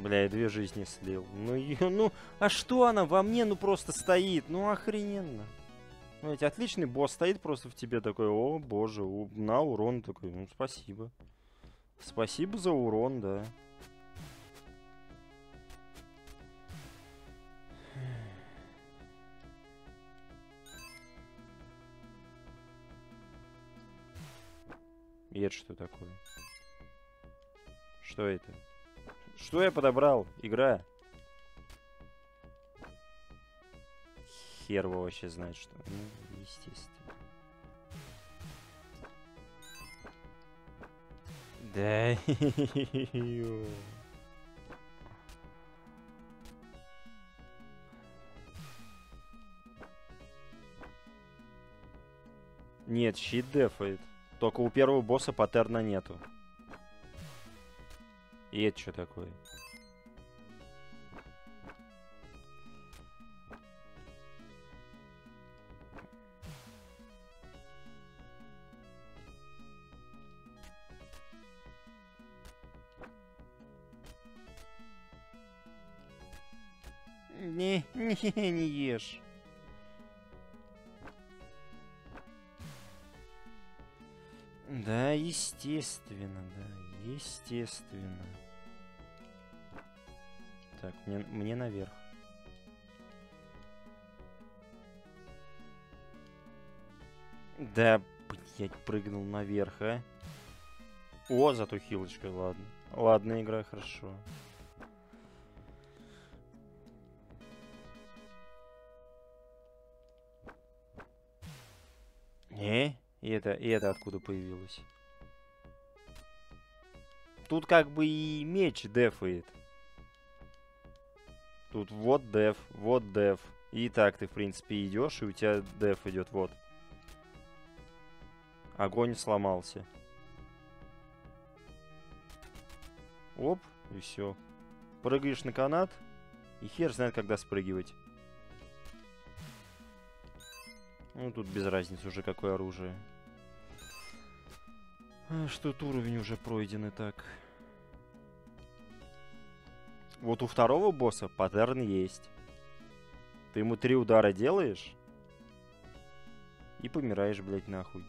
Бля, я две жизни слил. Ну, ее, ну, а что она во мне, ну, просто стоит? Ну, охрененно. Ну, ведь отличный босс стоит просто в тебе такой, о, боже, у, на урон такой, ну, спасибо. Спасибо за урон, да. И это что такое? Что это? Что я подобрал? Игра. Хер его вообще знает, что. Ну, естественно. Да. Нет, щит дефает. Только у первого босса паттерна нету. И это что такое? Не, не, не ешь. Да, естественно, да, естественно. Так, мне, мне наверх. Да, блять, прыгнул наверх, а. О, зато хилочка, ладно. Ладно, игра, хорошо. Не, и это, и это откуда появилось? Тут как бы и меч дефает. Тут вот деф, вот деф. И так ты, в принципе, идешь, и у тебя деф идет, вот. Огонь сломался. Оп, и все. Прыгаешь на канат, и хер знает, когда спрыгивать. Ну, тут без разницы уже какое оружие. А, что тут уровень уже пройден и так. Вот у второго босса паттерн есть. Ты ему три удара делаешь и помираешь, блядь, нахуй.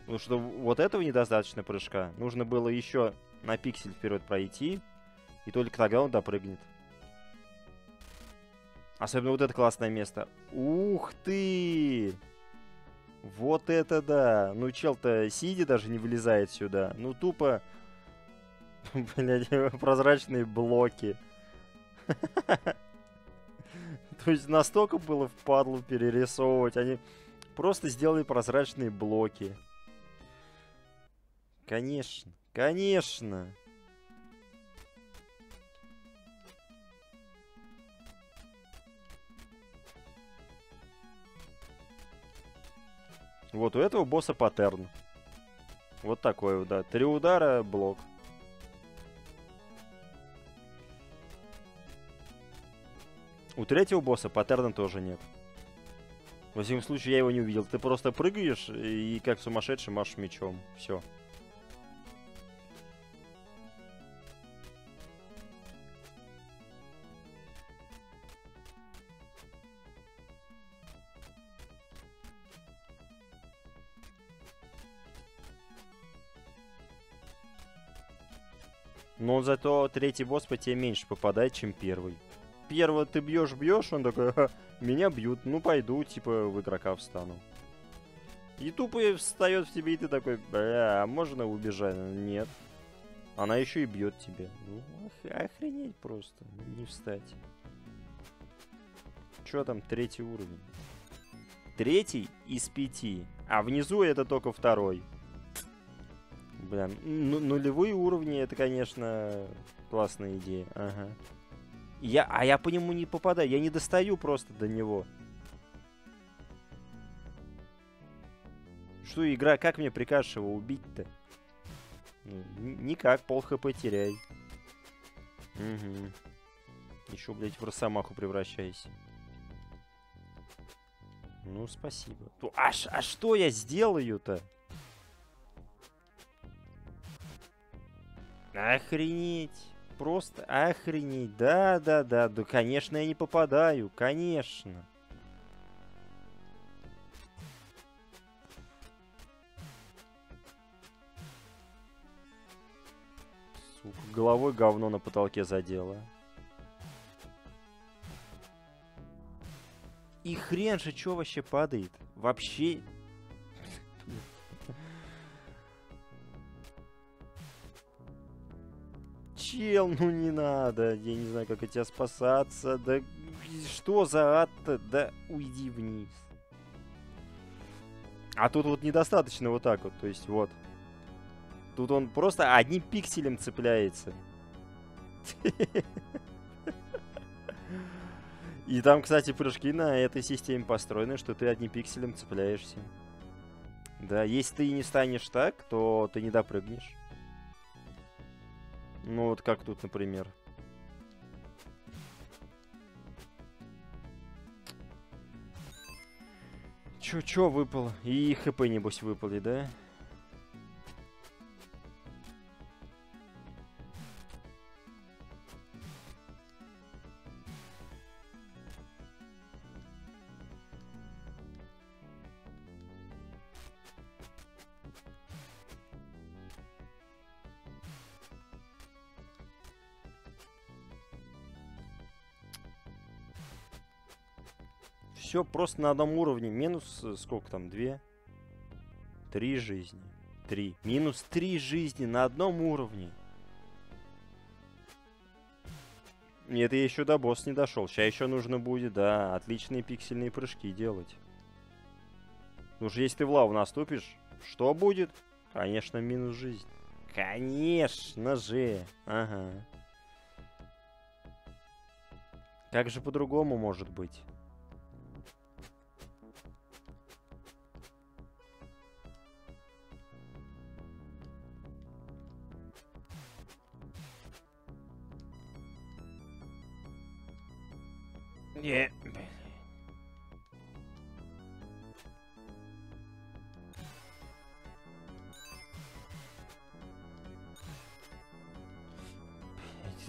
Потому что вот этого недостаточно прыжка. Нужно было еще на пиксель вперед пройти, и только тогда он допрыгнет. Особенно вот это классное место. Ух ты! Вот это да! Ну, чел-то сидя даже не вылезает сюда. Ну, тупо... Блядь, прозрачные блоки. То есть настолько было впадлу перерисовывать. Они просто сделали прозрачные блоки. Конечно, конечно. Вот у этого босса паттерн. Вот такой вот, да. Три удара, блок. У третьего босса паттерна тоже нет. Во всяком случае, я его не увидел. Ты просто прыгаешь и как сумасшедший машешь мечом. Все. Но зато третий босс по тебе меньше попадает, чем первый. Первого ты бьешь, бьешь, он такой, меня бьют, ну пойду, типа, в игрока встану. И тупо встает в тебе, и ты такой, бля, а можно убежать? Нет. Она еще и бьет тебя. Ну, охренеть просто, не встать. Что там, третий уровень? Третий из пяти. А внизу это только второй. Бля, ну, нулевые уровни, это, конечно, классная идея. Ага. Я, а я по нему не попадаю, я не достаю просто до него. Что игра, как мне прикажешь его убить-то? Ну, никак, пол хп теряй. Угу. Еще, блядь, в росомаху превращайся. Ну, спасибо. А, а что я сделаю-то? Охренеть. Просто охренеть. Да, да, да. Да, конечно, я не попадаю. Конечно. Сука, головой говно на потолке задело. И хрен же, что вообще падает? Вообще чел, ну не надо. Я не знаю, как от тебя спасаться. Да что за ад-то? Да уйди вниз. А тут вот недостаточно вот так вот. То есть вот. Тут он просто одним пикселем цепляется. И там, кстати, прыжки на этой системе построены, что ты одним пикселем цепляешься. Да, если ты не станешь так, то ты не допрыгнешь. Ну вот как тут, например. Чё, чё выпало? И хп, небось, выпали, да? Все просто на одном уровне. Минус э, сколько там? Две? Три жизни. Три. Минус три жизни на одном уровне. Нет, я еще до босса не дошел. Сейчас еще нужно будет, да, отличные пиксельные прыжки делать. Ну же, если ты в лаву наступишь, что будет? Конечно, минус жизнь. Конечно же. Ага. Как же по-другому может быть? Не.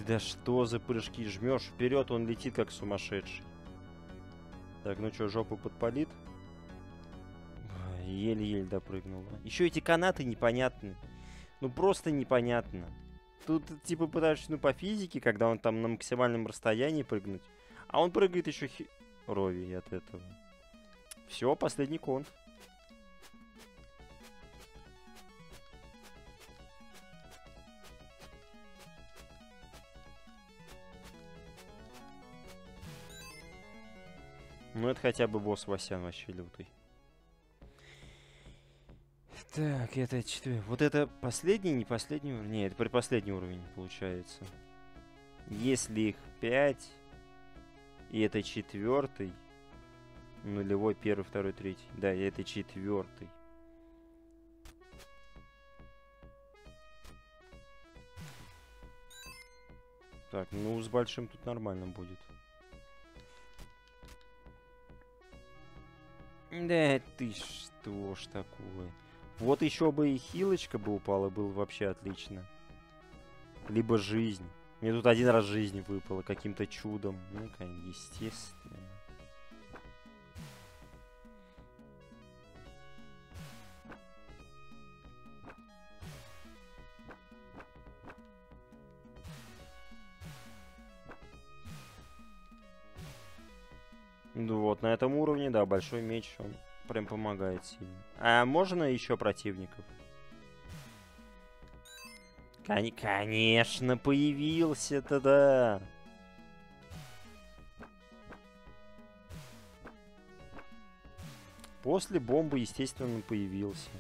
Да что за прыжки? Жмешь вперед, он летит как сумасшедший. Так, ну что, жопу подпалит? Еле-еле допрыгнул. Еще эти канаты непонятны. Ну просто непонятно. Тут типа пытаешься, ну по физике, когда он там на максимальном расстоянии прыгнуть. А он прыгает еще хи... Рови от этого. Все, последний конт. Ну, это хотя бы босс Васян вообще лютый. Так, это четвертый. Вот это последний, не последний уровень? Нет, это предпоследний уровень, получается. Если их пять, и это четвертый. Нулевой, первый, второй, третий. Да, и это четвертый. Так, ну с большим тут нормально будет. Да ты что ж такое. Вот еще бы и хилочка бы упала, было вообще отлично. Либо жизнь. Мне тут один раз жизнь выпало каким-то чудом. Ну, конечно, естественно. Ну вот, на этом уровне, да, большой меч, он прям помогает сильно. А можно еще противников? Кон конечно, появился-то, да. После бомбы, естественно, появился.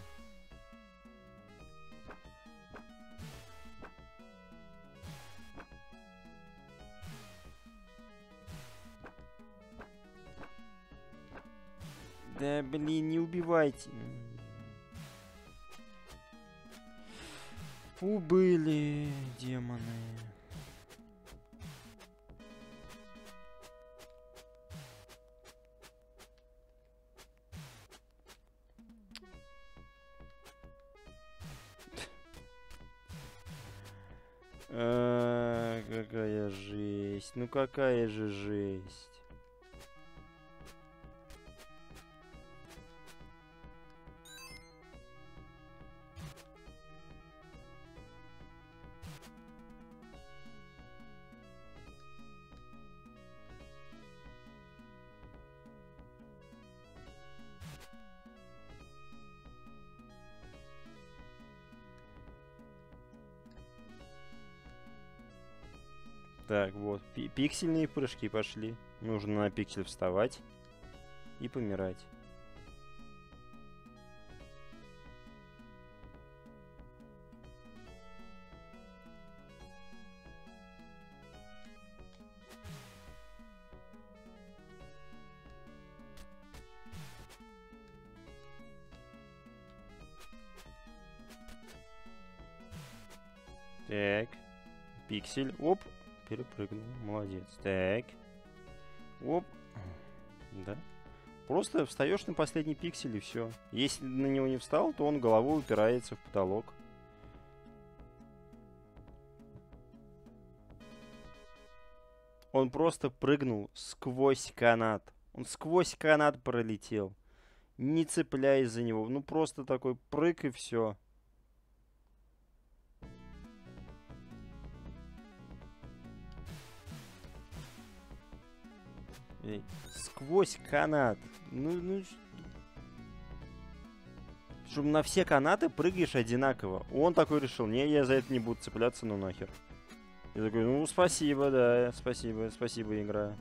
Да, блин, не убивайте. Убыли демоны. А, какая жесть. Ну какая же жесть. пиксельные прыжки пошли. Нужно на пиксель вставать и помирать. Так, пиксель, оп, Перепрыгнул. Молодец. Так. Оп. Да. Просто встаешь на последний пиксель и все. Если на него не встал, то он головой упирается в потолок. Он просто прыгнул сквозь канат. Он сквозь канат пролетел. Не цепляясь за него. Ну просто такой прыг и все. Сквозь канат. Ну, ну... Чтобы на все канаты прыгаешь одинаково. Он такой решил, не, я за это не буду цепляться, ну нахер. Я такой, ну спасибо, да, спасибо, спасибо, игра.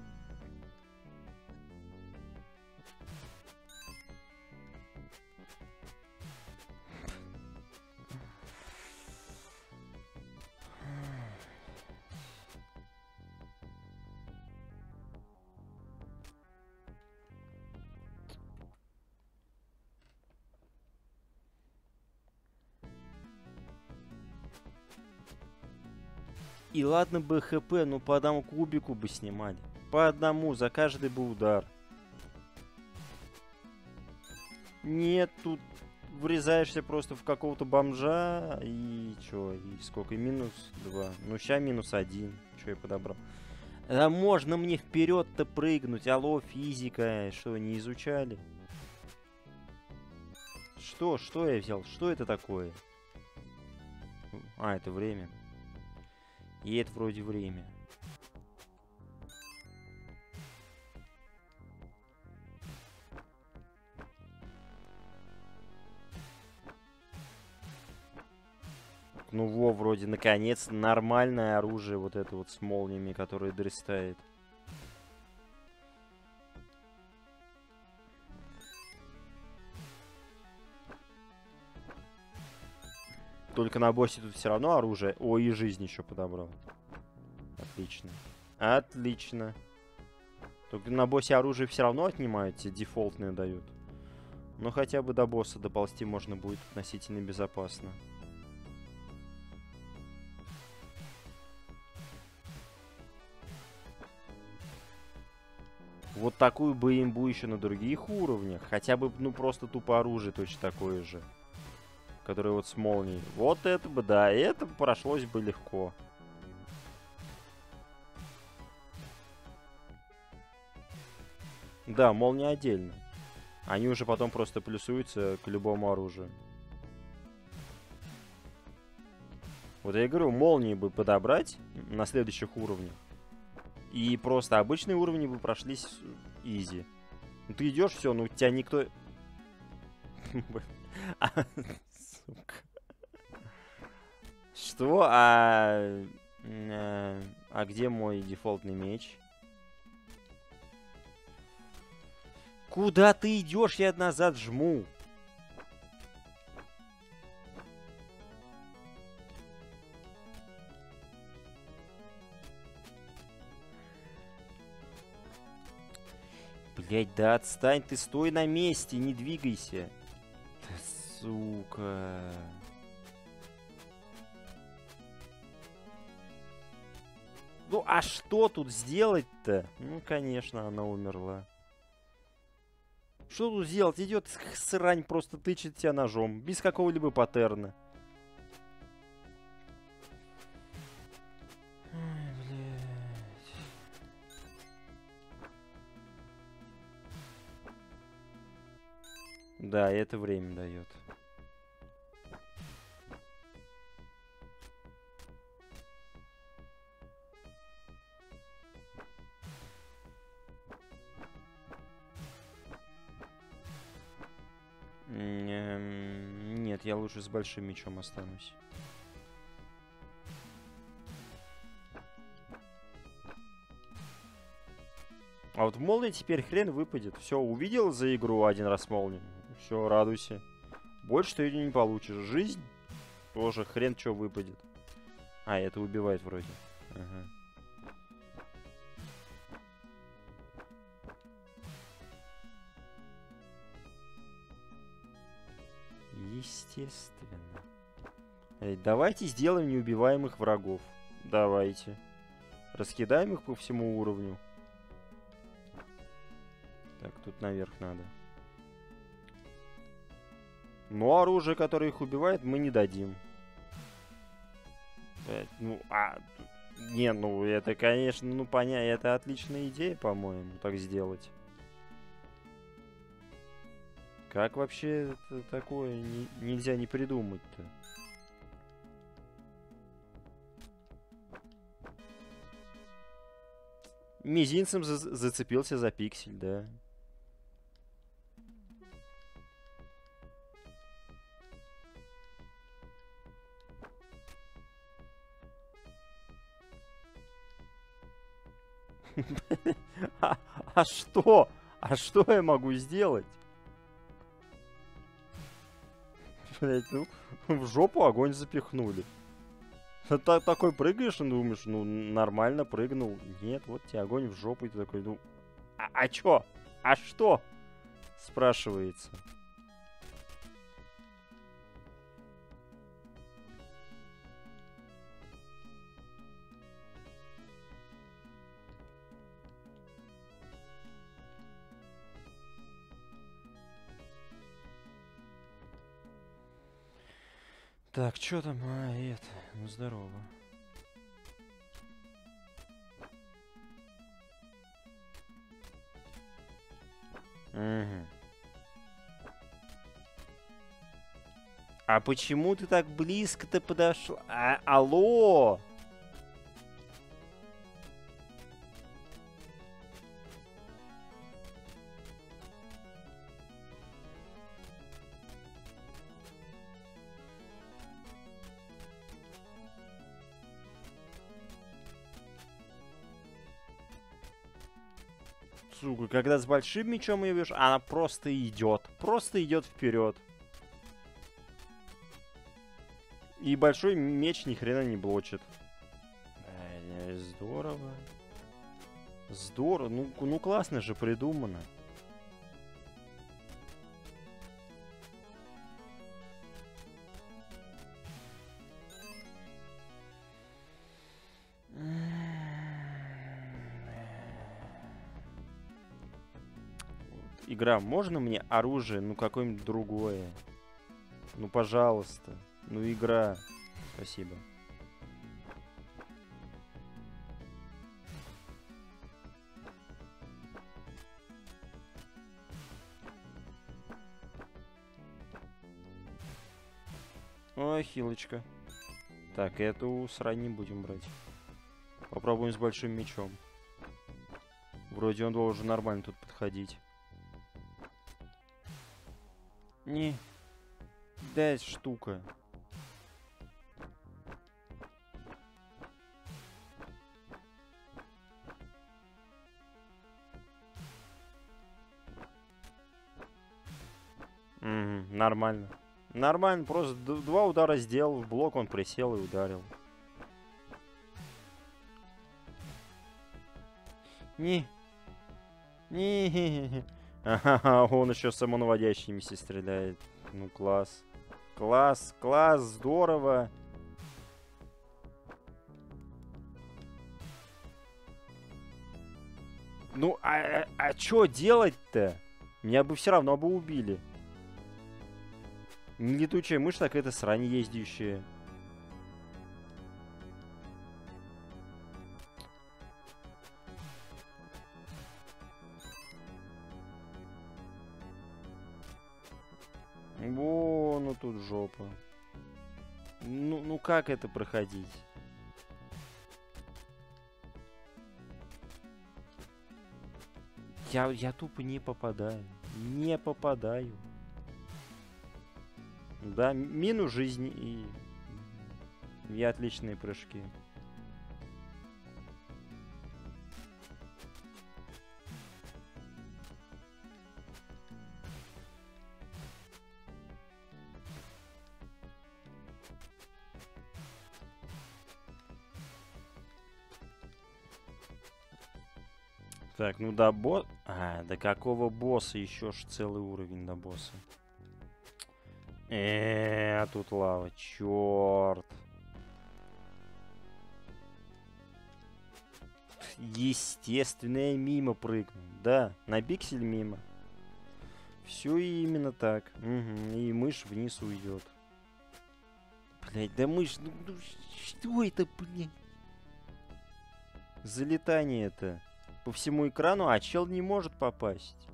И ладно бы ХП, но по одному кубику бы снимали. По одному, за каждый бы удар. Нет, тут врезаешься просто в какого-то бомжа, и чё, и сколько, и минус 2. Ну, ща минус 1, что я подобрал. Да можно мне вперед-то прыгнуть, алло, физика, что, не изучали? Что, что я взял, что это такое? А, это время. И это вроде время. Ну во, вроде, наконец, нормальное оружие вот это вот с молниями, которое дрестает. Только на боссе тут все равно оружие. Ой, и жизнь еще подобрал. Отлично. Отлично. Только на боссе оружие все равно отнимают, тебе дефолтные дают. Но хотя бы до босса доползти можно будет относительно безопасно. Вот такую бы имбу еще на других уровнях. Хотя бы, ну, просто тупо оружие точно такое же который вот с молнией. Вот это бы, да, это прошлось бы легко. Да, молния отдельно. Они уже потом просто плюсуются к любому оружию. Вот я говорю, молнии бы подобрать на следующих уровнях. И просто обычные уровни бы прошлись изи. Ну ты идешь, все, ну тебя никто... сука. Что? А... Э, а где мой дефолтный меч? Куда ты идешь? Я назад жму. Блять, да отстань, ты стой на месте, не двигайся сука. Ну, а что тут сделать-то? Ну, конечно, она умерла. Что тут сделать? Идет срань, просто тычет тебя ножом. Без какого-либо паттерна. Да, это время дает. Нет, я лучше с большим мечом останусь. А вот молния теперь хрен выпадет. Все, увидел за игру один раз молнию. Все, радуйся. Больше ты не получишь. Жизнь тоже хрен что выпадет. А, это убивает вроде. Ага. Естественно. Эй, давайте сделаем неубиваемых врагов. Давайте. Раскидаем их по всему уровню. Так, тут наверх надо. Но оружие, которое их убивает, мы не дадим. Блядь, ну, а... Не, ну, это, конечно, ну, понятно, это отличная идея, по-моему, так сделать. Как вообще такое не, нельзя не придумать-то? Мизинцем за зацепился за пиксель, да. а, а что? А что я могу сделать? Блять, ну, в жопу огонь запихнули. Та такой прыгаешь и думаешь, ну, нормально прыгнул. Нет, вот тебе огонь в жопу, и ты такой, ну, а, а чё? А что? Спрашивается. Так, что там? А, это, ну здорово. Угу. А почему ты так близко-то подошла? А, алло! Сука, когда с большим мечом ее бьешь, она просто идет. Просто идет вперед. И большой меч ни хрена не блочит. Здорово. Здорово. Ну, ну классно же придумано. Игра, можно мне оружие, ну какое-нибудь другое? Ну, пожалуйста. Ну, игра. Спасибо. Ой, хилочка. Так, эту срань не будем брать. Попробуем с большим мечом. Вроде он должен нормально тут подходить. Не. Да, штука. Угу, нормально. Нормально, просто два удара сделал, в блок он присел и ударил. Не. Не. Ага, он еще самонаводящимися стреляет. Ну, класс. Класс, класс, здорово. Ну, а, а, а что делать-то? Меня бы все равно бы убили. Не летучая мышь, так это срань ездящая. Ну тут жопа. Ну, ну как это проходить? Я, я тупо не попадаю. Не попадаю. Да, минус жизни и... И отличные прыжки. Так, ну до босса... А, до какого босса? Еще ж целый уровень до босса. Э, -э тут лава, черт. Естественно, я мимо прыгнул. Да, на пиксель мимо. Все именно так. Угу. И мышь вниз уйдет. Блять, да мышь, ну, ну что это, блядь? Залетание это по всему экрану, а чел не может попасть.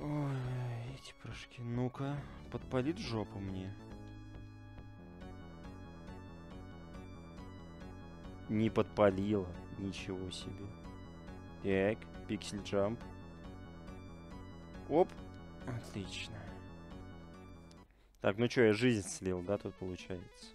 Ой, эти прыжки. Ну-ка, подпалит жопу мне. Не подпалило. Ничего себе. Так, пиксель джамп. Оп. Отлично. Так, ну что, я жизнь слил, да, тут получается?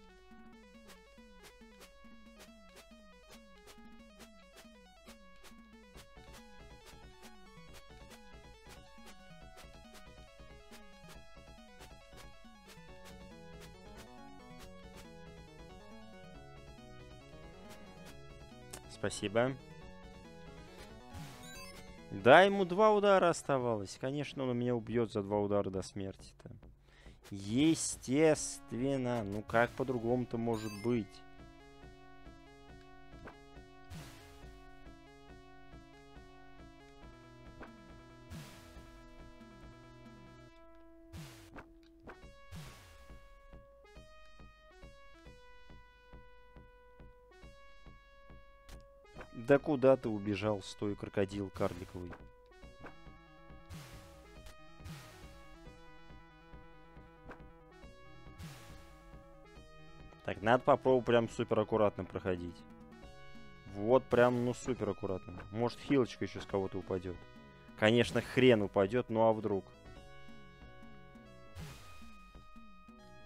Спасибо. Да, ему два удара оставалось. Конечно, он меня убьет за два удара до смерти-то. Естественно. Ну как по-другому-то может быть? Да куда ты убежал, стой, крокодил карликовый? Так, надо попробовать прям супер аккуратно проходить. Вот прям, ну, супер аккуратно. Может, хилочка еще с кого-то упадет. Конечно, хрен упадет, ну а вдруг?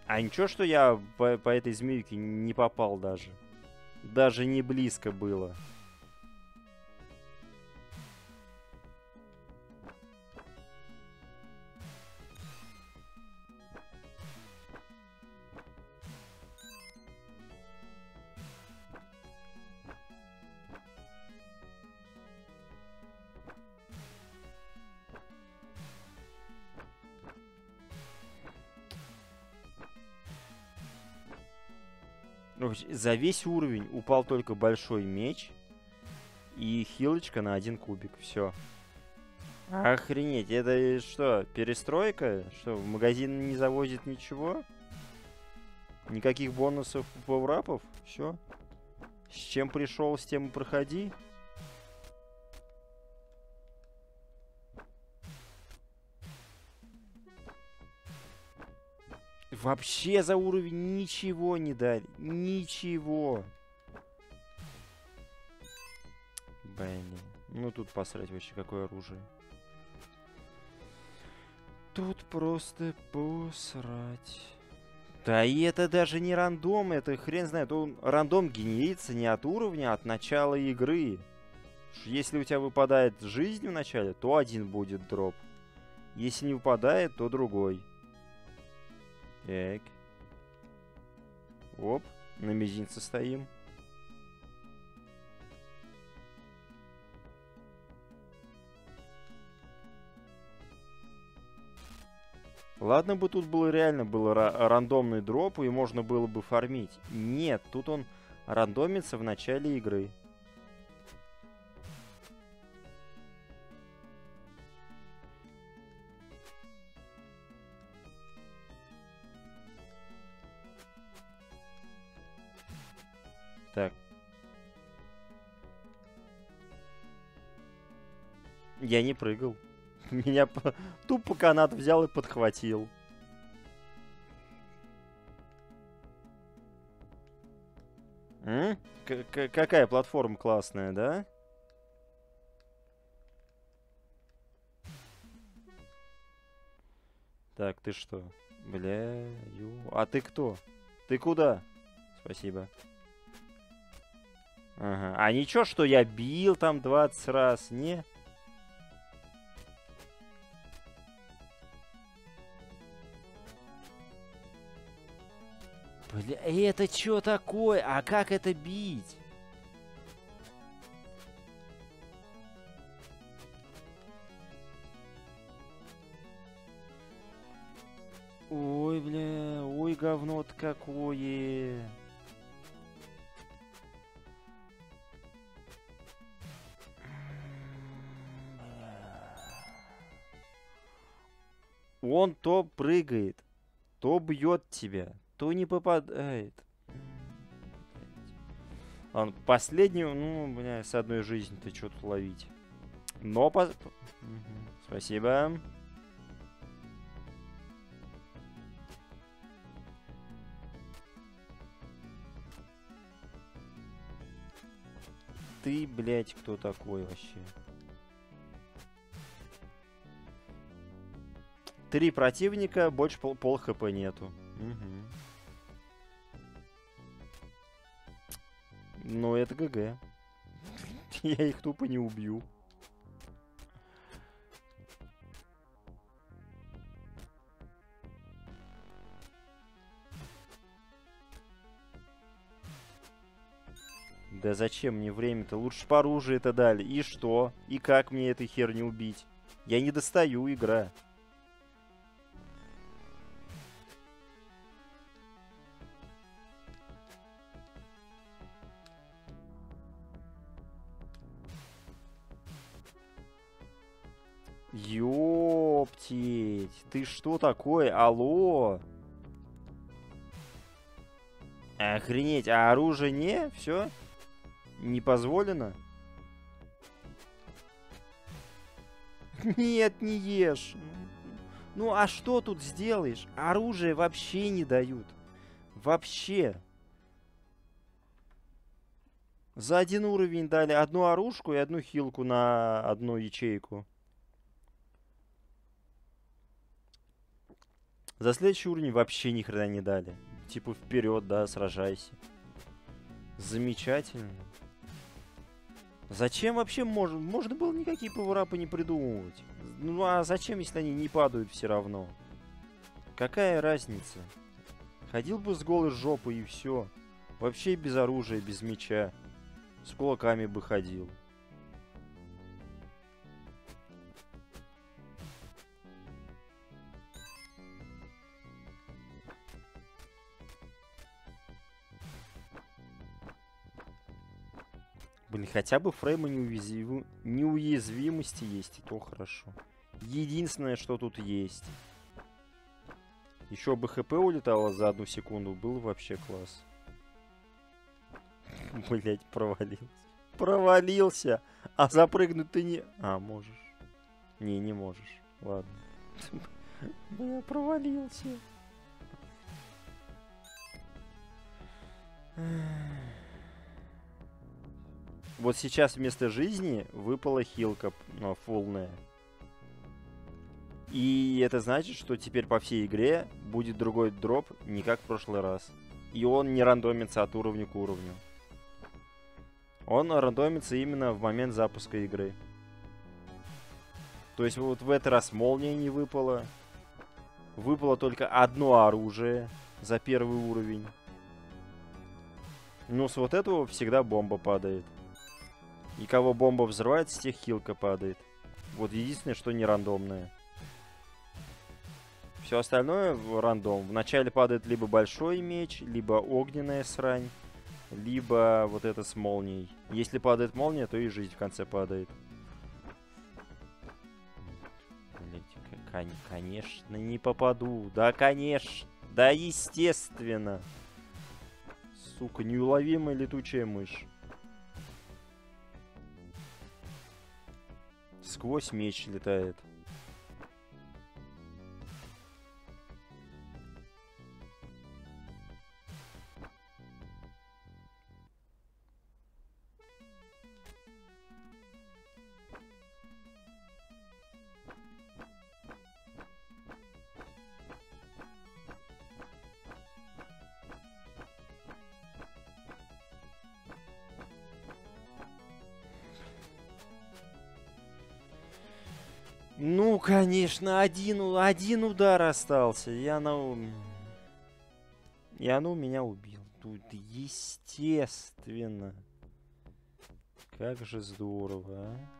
А ничего, что я по, по этой змейке не попал даже. Даже не близко было. За весь уровень упал только большой меч и хилочка на один кубик. Все. Охренеть, это что, перестройка? Что, в магазин не завозит ничего? Никаких бонусов пауэрапов? Все. С чем пришел, с тем и проходи. Вообще за уровень ничего не дали. Ничего. Блин. Ну тут посрать вообще, какое оружие. Тут просто посрать. Да и это даже не рандом, это хрен знает. Он рандом генерится не от уровня, а от начала игры. Если у тебя выпадает жизнь в начале, то один будет дроп. Если не выпадает, то другой. Так. Оп, на мизинце стоим. Ладно бы тут было реально было рандомный дроп, и можно было бы фармить. Нет, тут он рандомится в начале игры. Так. Я не прыгал. Меня по... тупо канат взял и подхватил. М? К какая платформа классная, да? Так, ты что? Бля, ю... А ты кто? Ты куда? Спасибо. Ага. А ничего, что я бил там 20 раз, не? Бля, это что такое? А как это бить? Ой, бля, ой, говно-то какое. Он то прыгает, то бьет тебя, то не попадает. Он последнюю, ну, бля, с одной жизни ты что тут ловить. Но по... Спасибо. Ты, блядь, кто такой вообще? Три противника, больше пол, пол хп нету. Угу. Ну, это ГГ. Я их тупо не убью. Да зачем мне время-то? Лучше по оружию это дали. И что? И как мне этой херни убить? Я не достаю, игра. Ёптить, ты что такое? Алло? Охренеть, а оружие не? Все? Не позволено? Нет, не ешь. Ну а что тут сделаешь? Оружие вообще не дают. Вообще. За один уровень дали одну оружку и одну хилку на одну ячейку. За следующий уровень вообще ни хрена не дали. Типа вперед, да, сражайся. Замечательно. Зачем вообще можно, можно было никакие пауэрапы не придумывать? Ну а зачем, если они не падают все равно? Какая разница? Ходил бы с голой жопой и все. Вообще без оружия, без меча. С кулаками бы ходил. Блин, хотя бы фрейма неуязвим... неуязвимости есть, и то хорошо. Единственное, что тут есть. Еще бы хп улетало за одну секунду, был вообще класс. Блять, провалился. Провалился! А запрыгнуть ты не... А, можешь. Не, не можешь. Ладно. Бля, провалился. Эх. Вот сейчас вместо жизни выпала хилка, ну, фулная. И это значит, что теперь по всей игре будет другой дроп, не как в прошлый раз. И он не рандомится от уровня к уровню. Он рандомится именно в момент запуска игры. То есть вот в этот раз молния не выпала. Выпало только одно оружие за первый уровень. Ну, с вот этого всегда бомба падает. И кого бомба взрывает, с тех хилка падает. Вот единственное, что не рандомное. Все остальное рандом. Вначале падает либо большой меч, либо огненная срань, либо вот это с молнией. Если падает молния, то и жизнь в конце падает. Блять, конечно, не попаду. Да, конечно. Да, естественно. Сука, неуловимая летучая мышь. Сквозь меч летает. Конечно, один, один удар остался. Я на... И оно меня убило. Тут естественно. Как же здорово, а.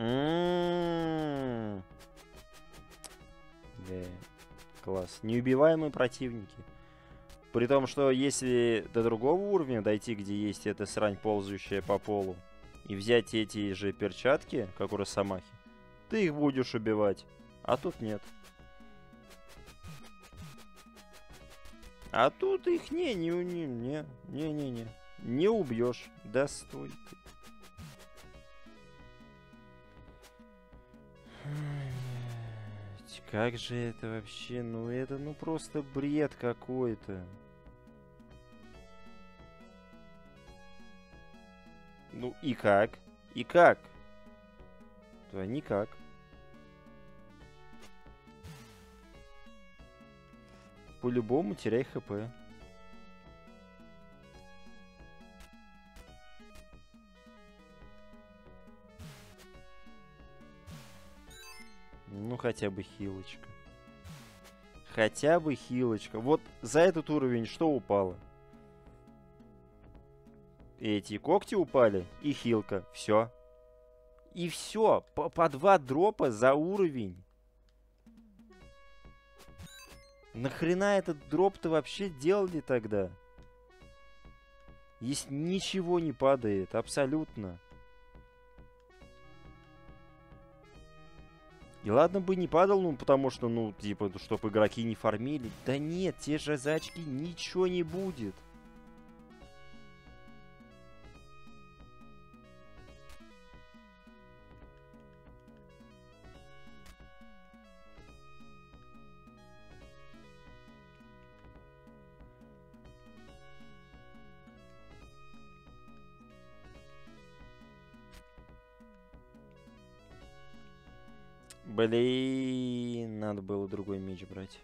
М-м-м. Да, класс. Неубиваемые противники. При том, что если до другого уровня дойти, где есть эта срань, ползающая по полу, и взять эти же перчатки, как у Росомахи, ты их будешь убивать. А тут нет. А тут их не, не, не, не, не, не. Не убьешь. Да стой ты. Как же это вообще? Ну это ну просто бред какой-то. Ну и как? И как? Да никак. По-любому теряй хп. Ну, хотя бы хилочка. Хотя бы хилочка. Вот за этот уровень что упало? Эти когти упали и хилка. Все. И все. По, по два дропа за уровень. Нахрена этот дроп-то вообще делали тогда? Есть ничего не падает. Абсолютно. И ладно бы не падал, ну, потому что, ну, типа, чтобы игроки не фармили. Да нет, те же за очки ничего не будет. Блин, надо было другой меч брать.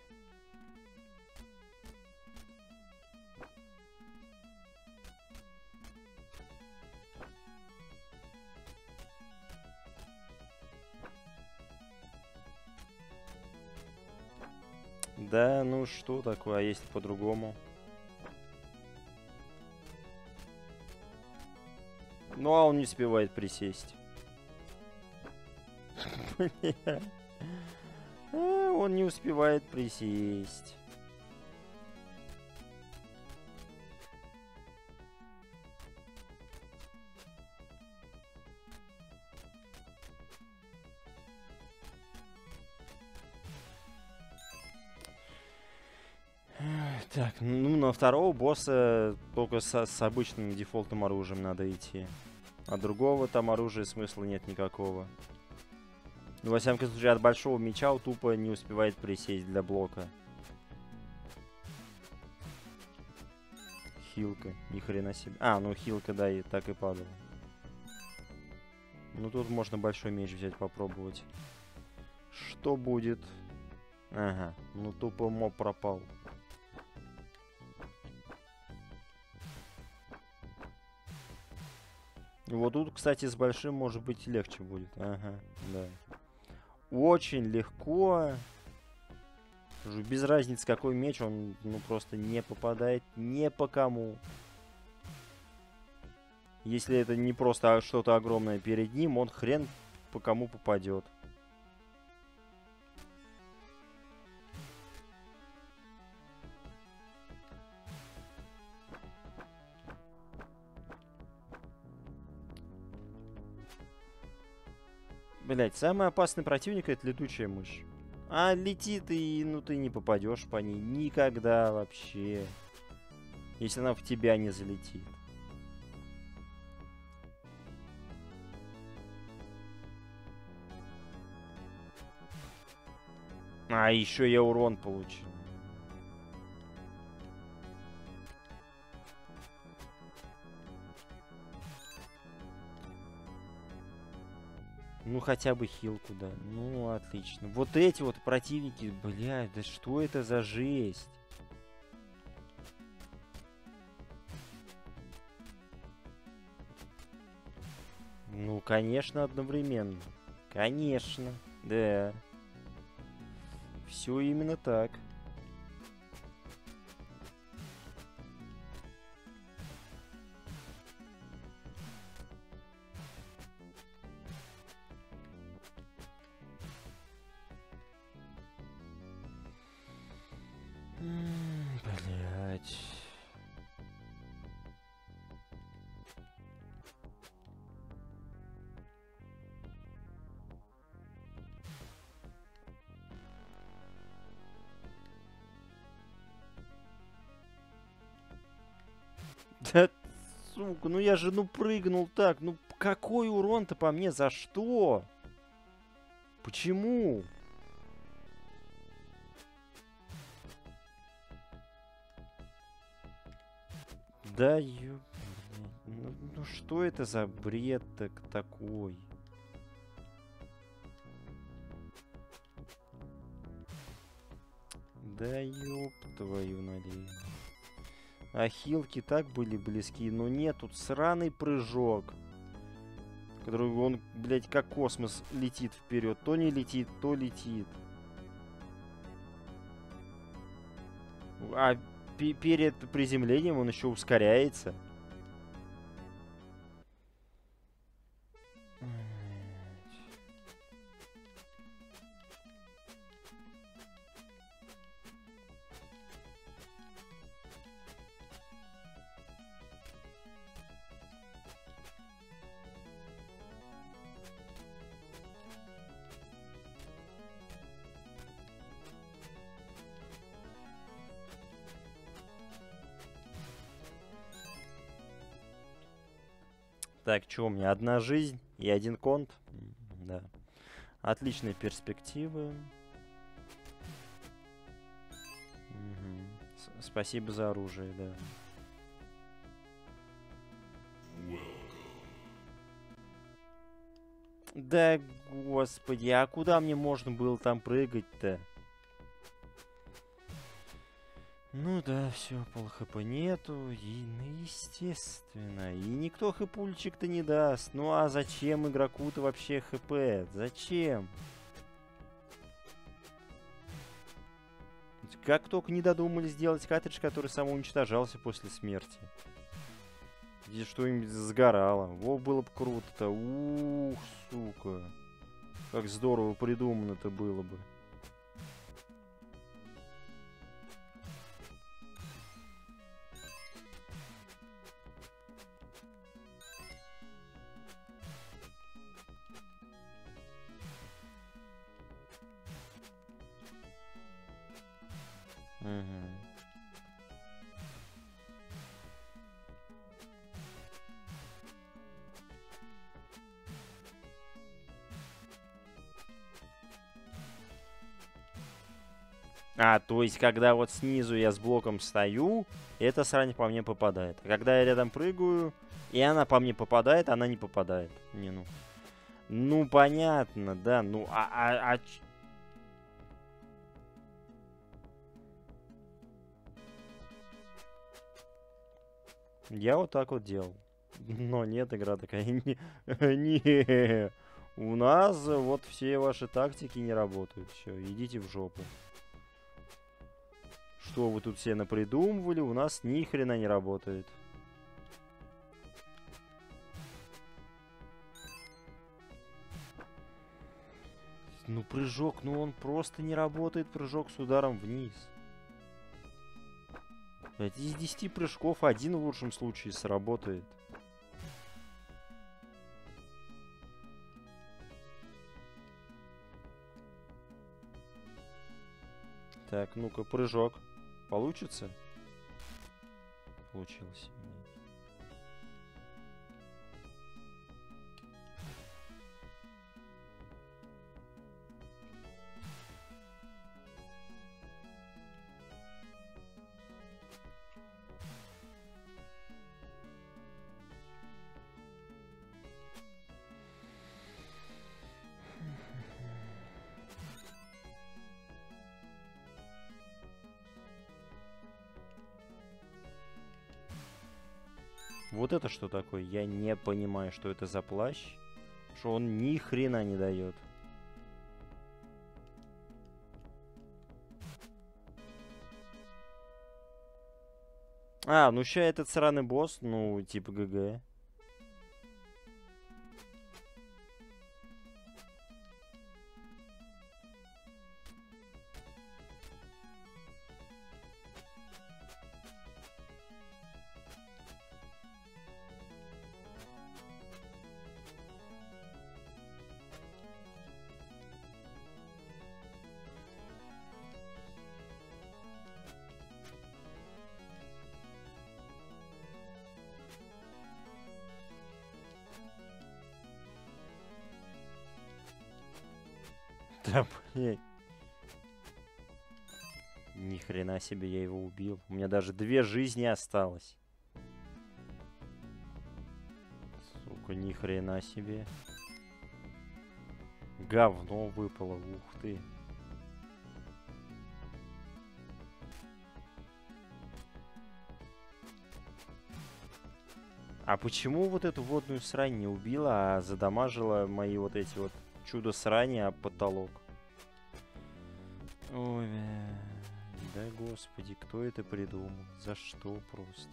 Да, ну что такое, а если по-другому? Ну, а он не успевает присесть. А, он не успевает присесть. Так, ну на второго босса только с, с обычным дефолтным оружием надо идти. А другого там оружия смысла нет никакого. Ну, во всяком случае, от большого меча он тупо не успевает присесть для блока. Хилка, ни хрена себе. А, ну хилка, да, и так и падала. Ну тут можно большой меч взять, попробовать. Что будет? Ага, ну тупо моб пропал. Вот тут, кстати, с большим может быть легче будет. Ага, да очень легко. Без разницы, какой меч, он ну просто не попадает не по кому. Если это не просто что-то огромное перед ним, он хрен по кому попадет. Блять, самый опасный противник это летучая мышь. А летит и, ну, ты не попадешь по ней никогда вообще. Если она в тебя не залетит. А, еще я урон получил. Ну, хотя бы хилку, да. Ну, отлично. Вот эти вот противники, блядь, да что это за жесть? Ну, конечно, одновременно. Конечно, да. Все именно так. Сука, ну я же, ну, прыгнул так. Ну, какой урон-то по мне? За что? Почему? Да, ё... Ну, ну что это за бред так такой? Да ёб твою налево. А хилки так были близки, но нет, тут сраный прыжок. Который он, блядь, как космос летит вперед. То не летит, то летит. А перед приземлением он еще ускоряется. Так, что у меня? Одна жизнь и один конт. Да. Отличные перспективы. Угу. Спасибо за оружие, да. Да, господи, а куда мне можно было там прыгать-то? Ну да, все, пол хп нету, и, ну, естественно. И никто хпульчик-то не даст. Ну а зачем игроку-то вообще хп? Зачем? Как только не додумали сделать картридж, который самоуничтожался после смерти. Где что-нибудь сгорало. Во, было бы круто-то. Ух, сука. Как здорово придумано-то было бы. Есть, когда вот снизу я с блоком стою, эта срань по мне попадает. А когда я рядом прыгаю, и она по мне попадает, она не попадает. Не, ну. Ну, понятно, да. Ну, а... а, а... Я вот так вот делал. Но нет, игра такая. Не, не. У нас вот все ваши тактики не работают. Все, идите в жопу. Что вы тут все напридумывали, у нас ни хрена не работает. Ну, прыжок, ну он просто не работает, прыжок с ударом вниз. из 10 прыжков один в лучшем случае сработает. Так, ну-ка, прыжок. Получится? Получилось. Вот это что такое? Я не понимаю, что это за плащ. Что он ни хрена не дает. А, ну ща этот сраный босс, ну, типа ГГ. хрена себе, я его убил. У меня даже две жизни осталось. Сука, ни хрена себе. Говно выпало, ух ты. А почему вот эту водную срань не убила, а задамажила мои вот эти вот чудо срани об потолок? Ой, да господи, кто это придумал? За что просто?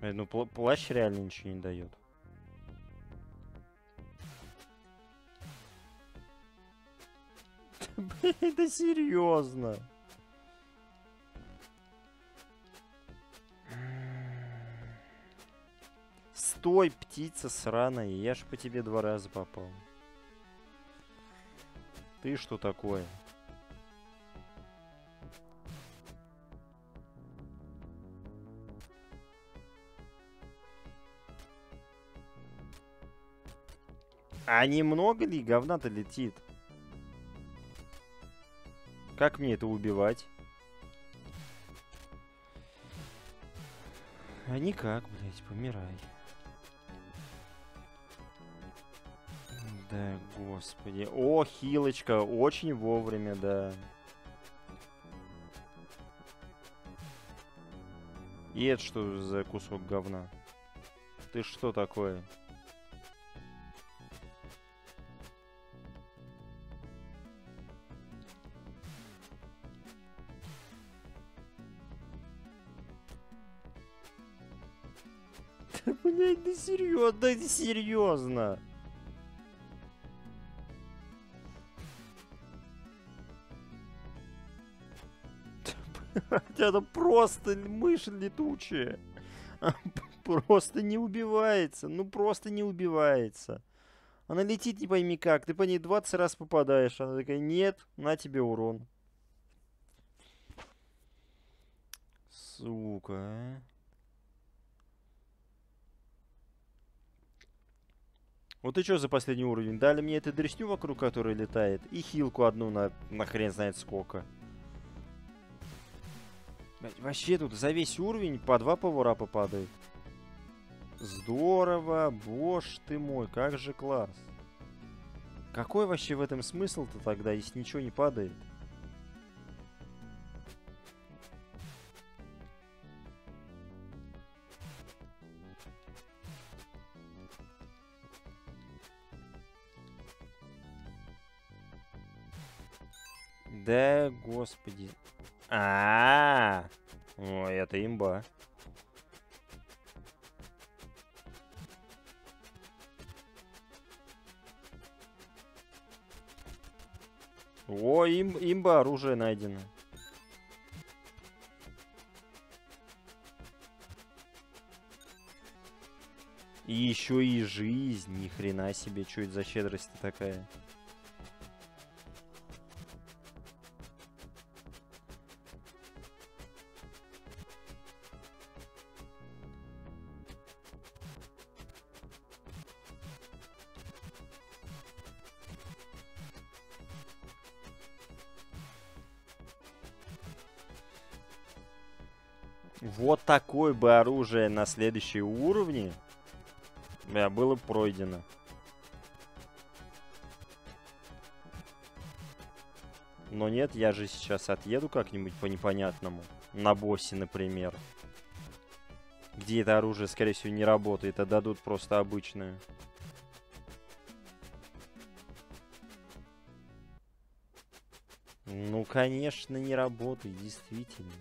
Э, ну, пла плащ реально ничего не дает. Это серьезно. Стой, птица сраная, я ж по тебе два раза попал. Ты что такое? А немного ли говна-то летит? Как мне это убивать? А никак, блядь, помирай. Да, господи. О, хилочка, очень вовремя, да. И это что за кусок говна? Ты что такое? Да, блядь, да серьезно, да серьезно. Это просто мышь летучая. Просто не убивается. Ну, просто не убивается. Она летит не пойми как. Ты по ней 20 раз попадаешь. Она такая, нет, на тебе урон. Сука, а. Вот и что за последний уровень? Дали мне эту дресню вокруг которой летает. И хилку одну на, на хрен знает сколько. Вообще тут за весь уровень по два повара попадает. Здорово, боже ты мой, как же класс. Какой вообще в этом смысл-то тогда, если ничего не падает? Да, господи. А, -а, -а. Ой, это имба. О, им, имба, оружие найдено. И еще и жизнь, ни хрена себе, что это за щедрость такая? Вот такое бы оружие на следующей уровне да, было пройдено. Но нет, я же сейчас отъеду как-нибудь по непонятному. На боссе, например. Где это оружие, скорее всего, не работает, а дадут просто обычное. Ну, конечно, не работает, действительно.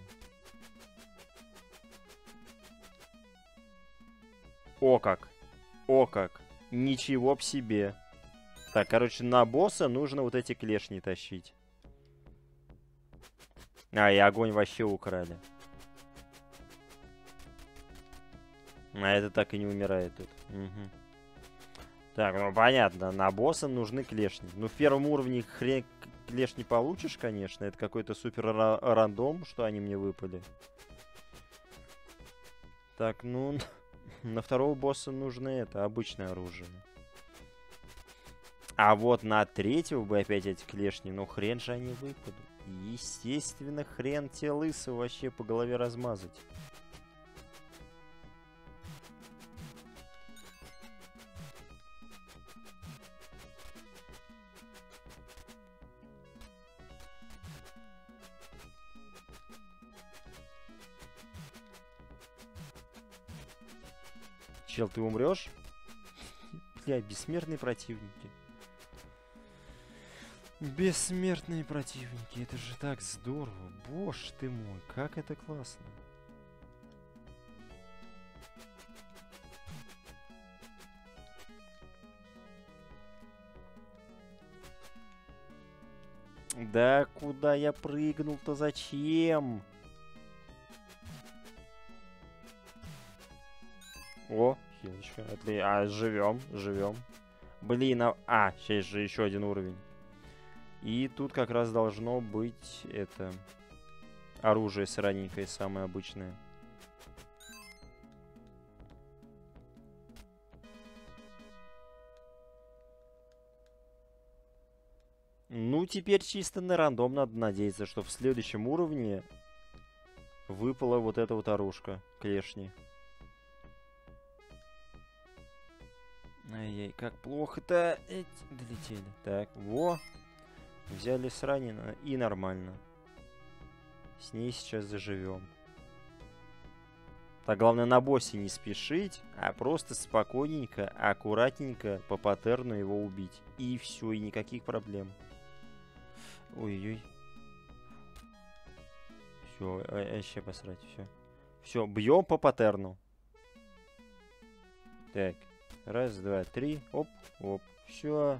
О как! О как! Ничего б себе! Так, короче, на босса нужно вот эти клешни тащить. А, и огонь вообще украли. А это так и не умирает тут. Угу. Так, ну понятно, на босса нужны клешни. Ну, в первом уровне хрен клешни получишь, конечно. Это какой-то супер рандом, что они мне выпали. Так, ну, на второго босса нужно это, обычное оружие. А вот на третьего бы опять эти клешни, ну хрен же они выпадут. Естественно, хрен тебе лысого вообще по голове размазать. Чел, ты умрешь? Бля, бессмертные противники. Бессмертные противники, это же так здорово. Боже ты мой, как это классно. Да куда я прыгнул-то зачем? О, хилочка. А, живем, живем. Блин, а... а, сейчас же еще один уровень. И тут как раз должно быть это оружие сраненькое, самое обычное. Ну, теперь чисто на рандом надо надеяться, что в следующем уровне выпала вот эта вот оружка клешни. Ай-яй, как плохо-то. Долетели. Так, во. Взяли с ранена и нормально. С ней сейчас заживем. Так, главное на боссе не спешить, а просто спокойненько, аккуратненько по паттерну его убить. И все, и никаких проблем. Ой-ой. Все, вообще посрать, все. Все, бьем по паттерну. Так, раз, два, три, оп, оп, все.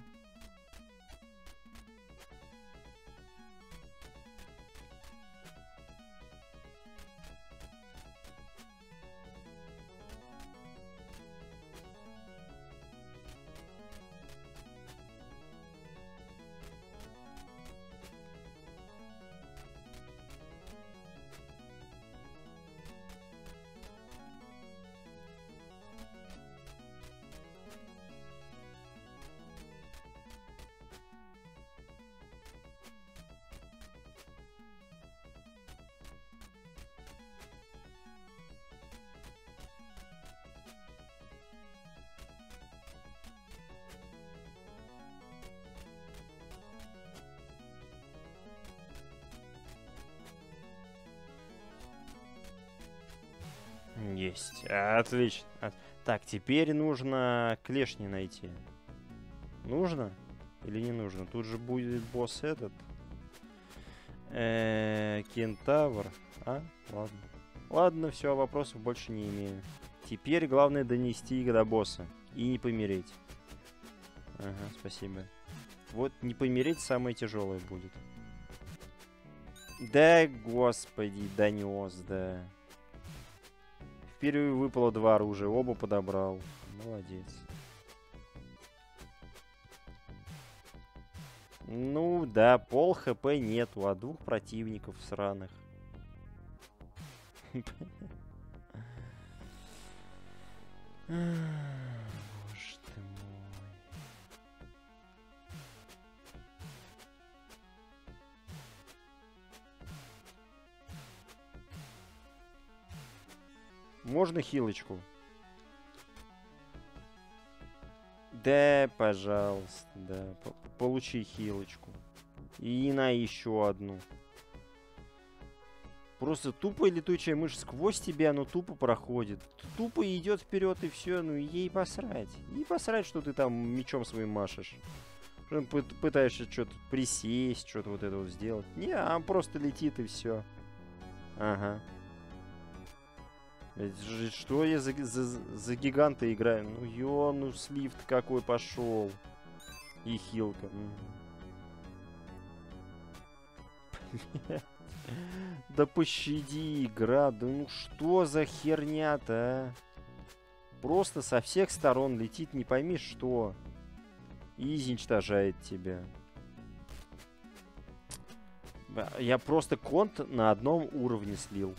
Есть. Отлично. Так, теперь нужно клешни найти. Нужно? Или не нужно? Тут же будет босс этот. Э -э, кентавр. А? Ладно. Ладно, все, вопросов больше не имею. Теперь главное донести их до босса. И не помереть. Ага, спасибо. Вот не помереть самое тяжелое будет. Да, господи, донес, да теперь выпало два оружия. Оба подобрал. Молодец. Ну, да, пол хп нету, а двух противников сраных. Можно хилочку? Да, пожалуйста, да. Получи хилочку. И на еще одну. Просто тупо летучая мышь сквозь тебя, но тупо проходит. Тупо идет вперед и все, ну ей посрать. Ей посрать, что ты там мечом своим машешь. Пытаешься что-то присесть, что-то вот это вот сделать. Не, а просто летит и все. Ага. Что я за, за, за гиганта играю? Ну ё, ну слифт какой пошел. И хилка. Да пощади, игра. Да ну что за херня-то, а? Просто со всех сторон летит не пойми что. И изничтожает тебя. Я просто конт на одном уровне слил.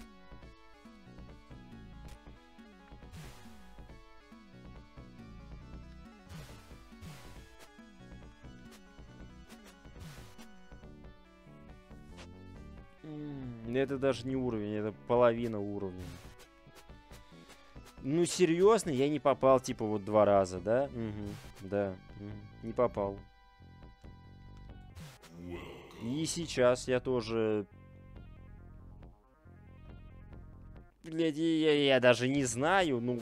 Это даже не уровень, это половина уровня. Ну, серьезно, я не попал, типа, вот два раза, да? Угу, да, угу, не попал. И сейчас я тоже... Блядь, я, я даже не знаю, ну...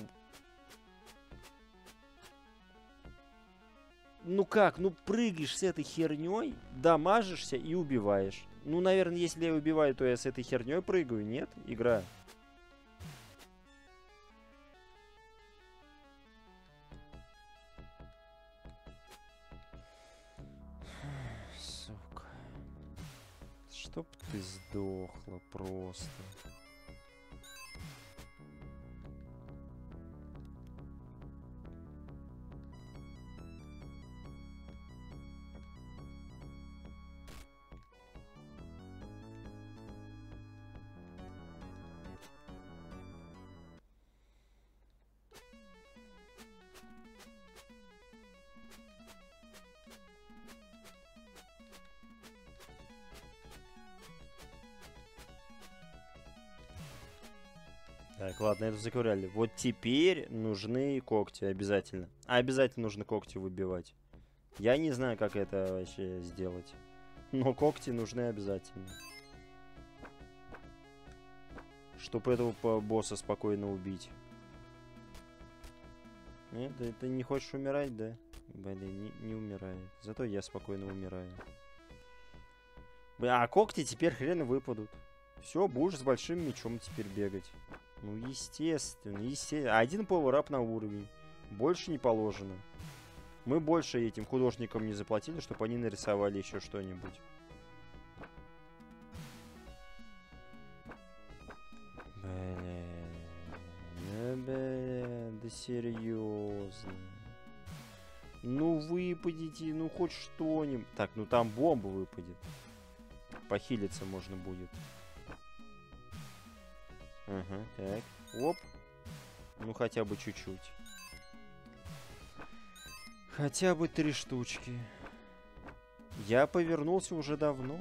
Ну как, ну прыгаешь с этой херней, дамажишься и убиваешь. Ну, наверное, если я убиваю, то я с этой херней прыгаю, нет? Игра. Сука. Чтоб ты сдохла просто. Так, ладно, это заковыряли. Вот теперь нужны когти обязательно. А обязательно нужно когти выбивать. Я не знаю, как это вообще сделать. Но когти нужны обязательно. Чтобы этого босса спокойно убить. Нет, ты не хочешь умирать, да? Блин, не, не умирает. Зато я спокойно умираю. А когти теперь хрен выпадут. Все, будешь с большим мечом теперь бегать. Ну, естественно, естественно. Один пауэрап на уровень. Больше не положено. Мы больше этим художникам не заплатили, чтобы они нарисовали еще что-нибудь. Блин, да серьезно. Ну выпадите, ну хоть что-нибудь. Так, ну там бомба выпадет. Похилиться можно будет. Ага, так. Оп. Ну, хотя бы чуть-чуть. Хотя бы три штучки. Я повернулся уже давно.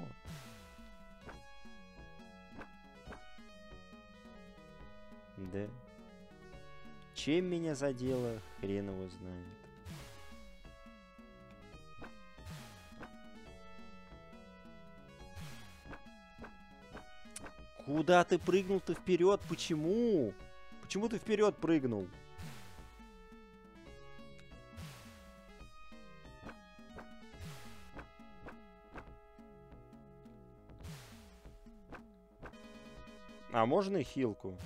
Да. Чем меня задело, хрен его знает. Куда ты прыгнул-то вперед? Почему? Почему ты вперед прыгнул? А можно и хилку?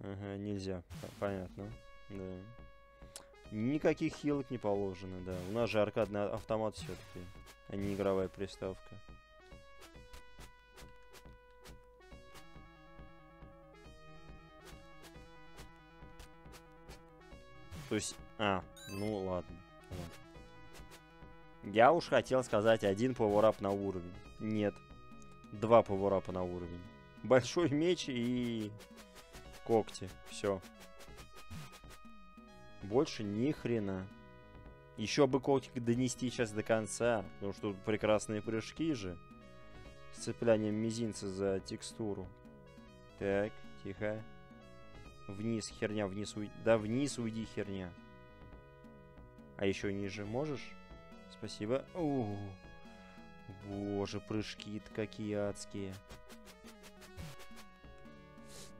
Ага, нельзя. Понятно. Да. Никаких хилок не положено, да. У нас же аркадный автомат все-таки, а не игровая приставка. То есть... А, ну ладно. Я уж хотел сказать один поворап на уровень. Нет. Два поворапа на уровень. Большой меч и когти. Все. Больше ни хрена. Еще бы когти донести сейчас до конца. Потому что тут прекрасные прыжки же. С цеплянием мизинца за текстуру. Так, тихо. Вниз, херня, вниз уйди. Да вниз уйди, херня. А еще ниже можешь? Спасибо. О, боже, прыжки-то какие адские.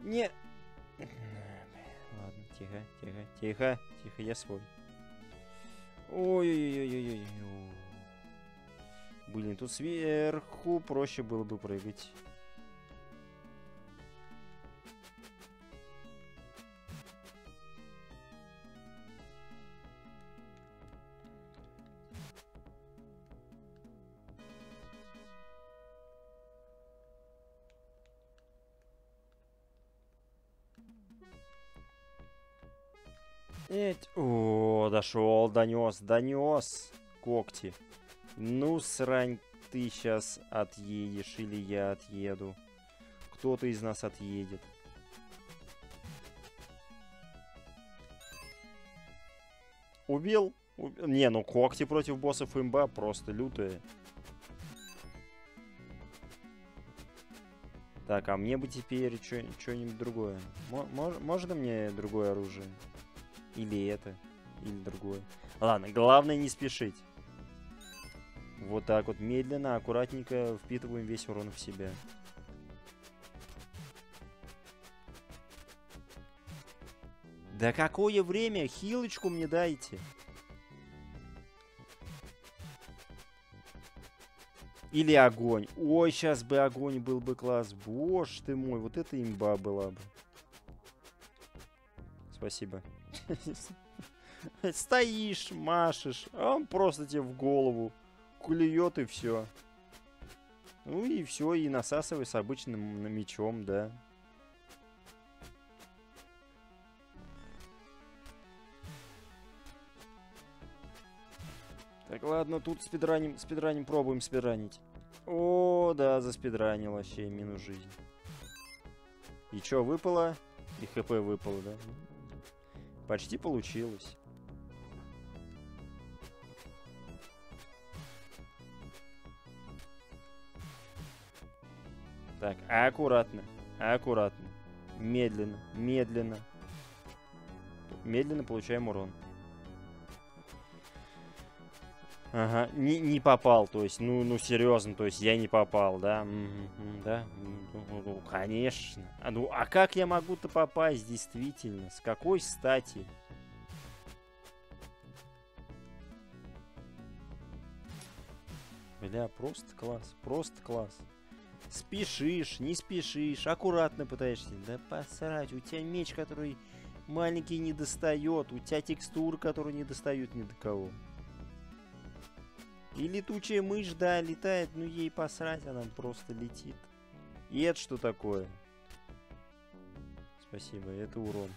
Не. Ладно, тихо, тихо, тихо, тихо, я свой. Ой-ой-ой-ой-ой. Блин, тут сверху проще было бы прыгать. Эть. О, дошел, донес, донес. Когти. Ну, срань, ты сейчас отъедешь или я отъеду. Кто-то из нас отъедет. Убил? Уб... Не, ну когти против боссов имба просто лютые. Так, а мне бы теперь что-нибудь другое. М можно мне другое оружие? Или это, или другое. Ладно, главное не спешить. Вот так вот медленно, аккуратненько впитываем весь урон в себя. Да какое время? Хилочку мне дайте. Или огонь. Ой, сейчас бы огонь был бы класс. Боже ты мой, вот это имба была бы. Спасибо. Стоишь, машешь, а он просто тебе в голову клюет и все. Ну и все, и насасывай с обычным мечом, да. Так, ладно, тут спидраним, спидраним, пробуем спидранить. О, да, заспидранил вообще, минус жизнь. И что, выпало? И хп выпало, да? Почти получилось. Так, аккуратно, аккуратно. Медленно, медленно. Медленно получаем урон. Ага, не, не попал, то есть, ну, ну, серьезно, то есть, я не попал, да? Да, ну, ну, конечно. А, ну, а как я могу-то попасть, действительно? С какой стати? Бля, просто класс, просто класс. Спешишь, не спешишь, аккуратно пытаешься. Да посрать, у тебя меч, который маленький не достает, у тебя текстуры, которые не достают ни до кого. И летучая мышь, да, летает, ну ей посрать, она просто летит. И это что такое? Спасибо, это урон.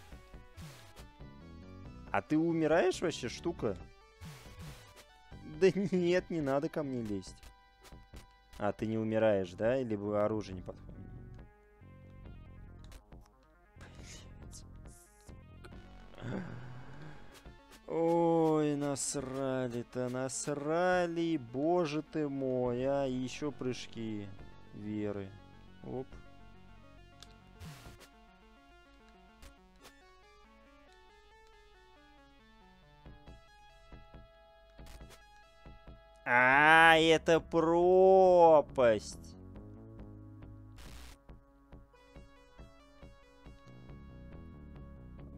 А ты умираешь вообще, штука? Да нет, не надо ко мне лезть. А, ты не умираешь, да? Или оружие не подходит? Ой, насрали-то, насрали, боже ты мой, а, еще прыжки веры. Оп. А, это пропасть.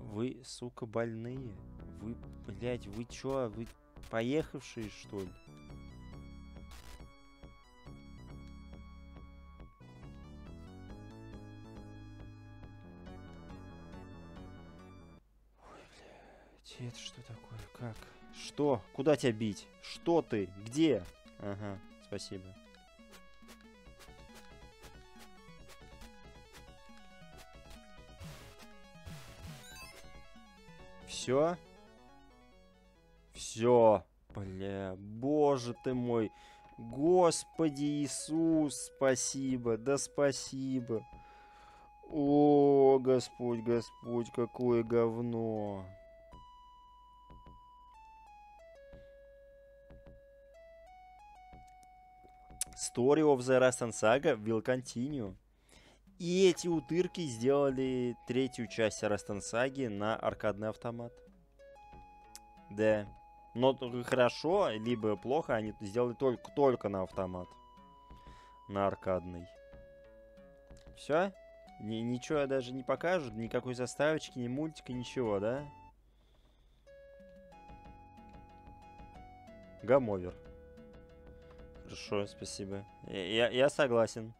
Вы, сука, больные. Вы, блядь, вы чё? Вы поехавшие, что ли? Ой, блядь, это что такое? Как? Что? Куда тебя бить? Что ты? Где? Ага, спасибо. Все? Все. Бля, боже ты мой. Господи Иисус, спасибо, да спасибо. О, Господь, Господь, какое говно. Story of the Rust Saga will continue. И эти утырки сделали третью часть Saga на аркадный автомат. Да. Но хорошо, либо плохо они сделали только, только на автомат. На аркадный. Все? ничего даже не покажут? Никакой заставочки, ни мультика, ничего, да? Гамовер. Хорошо, спасибо. Я, я- я согласен.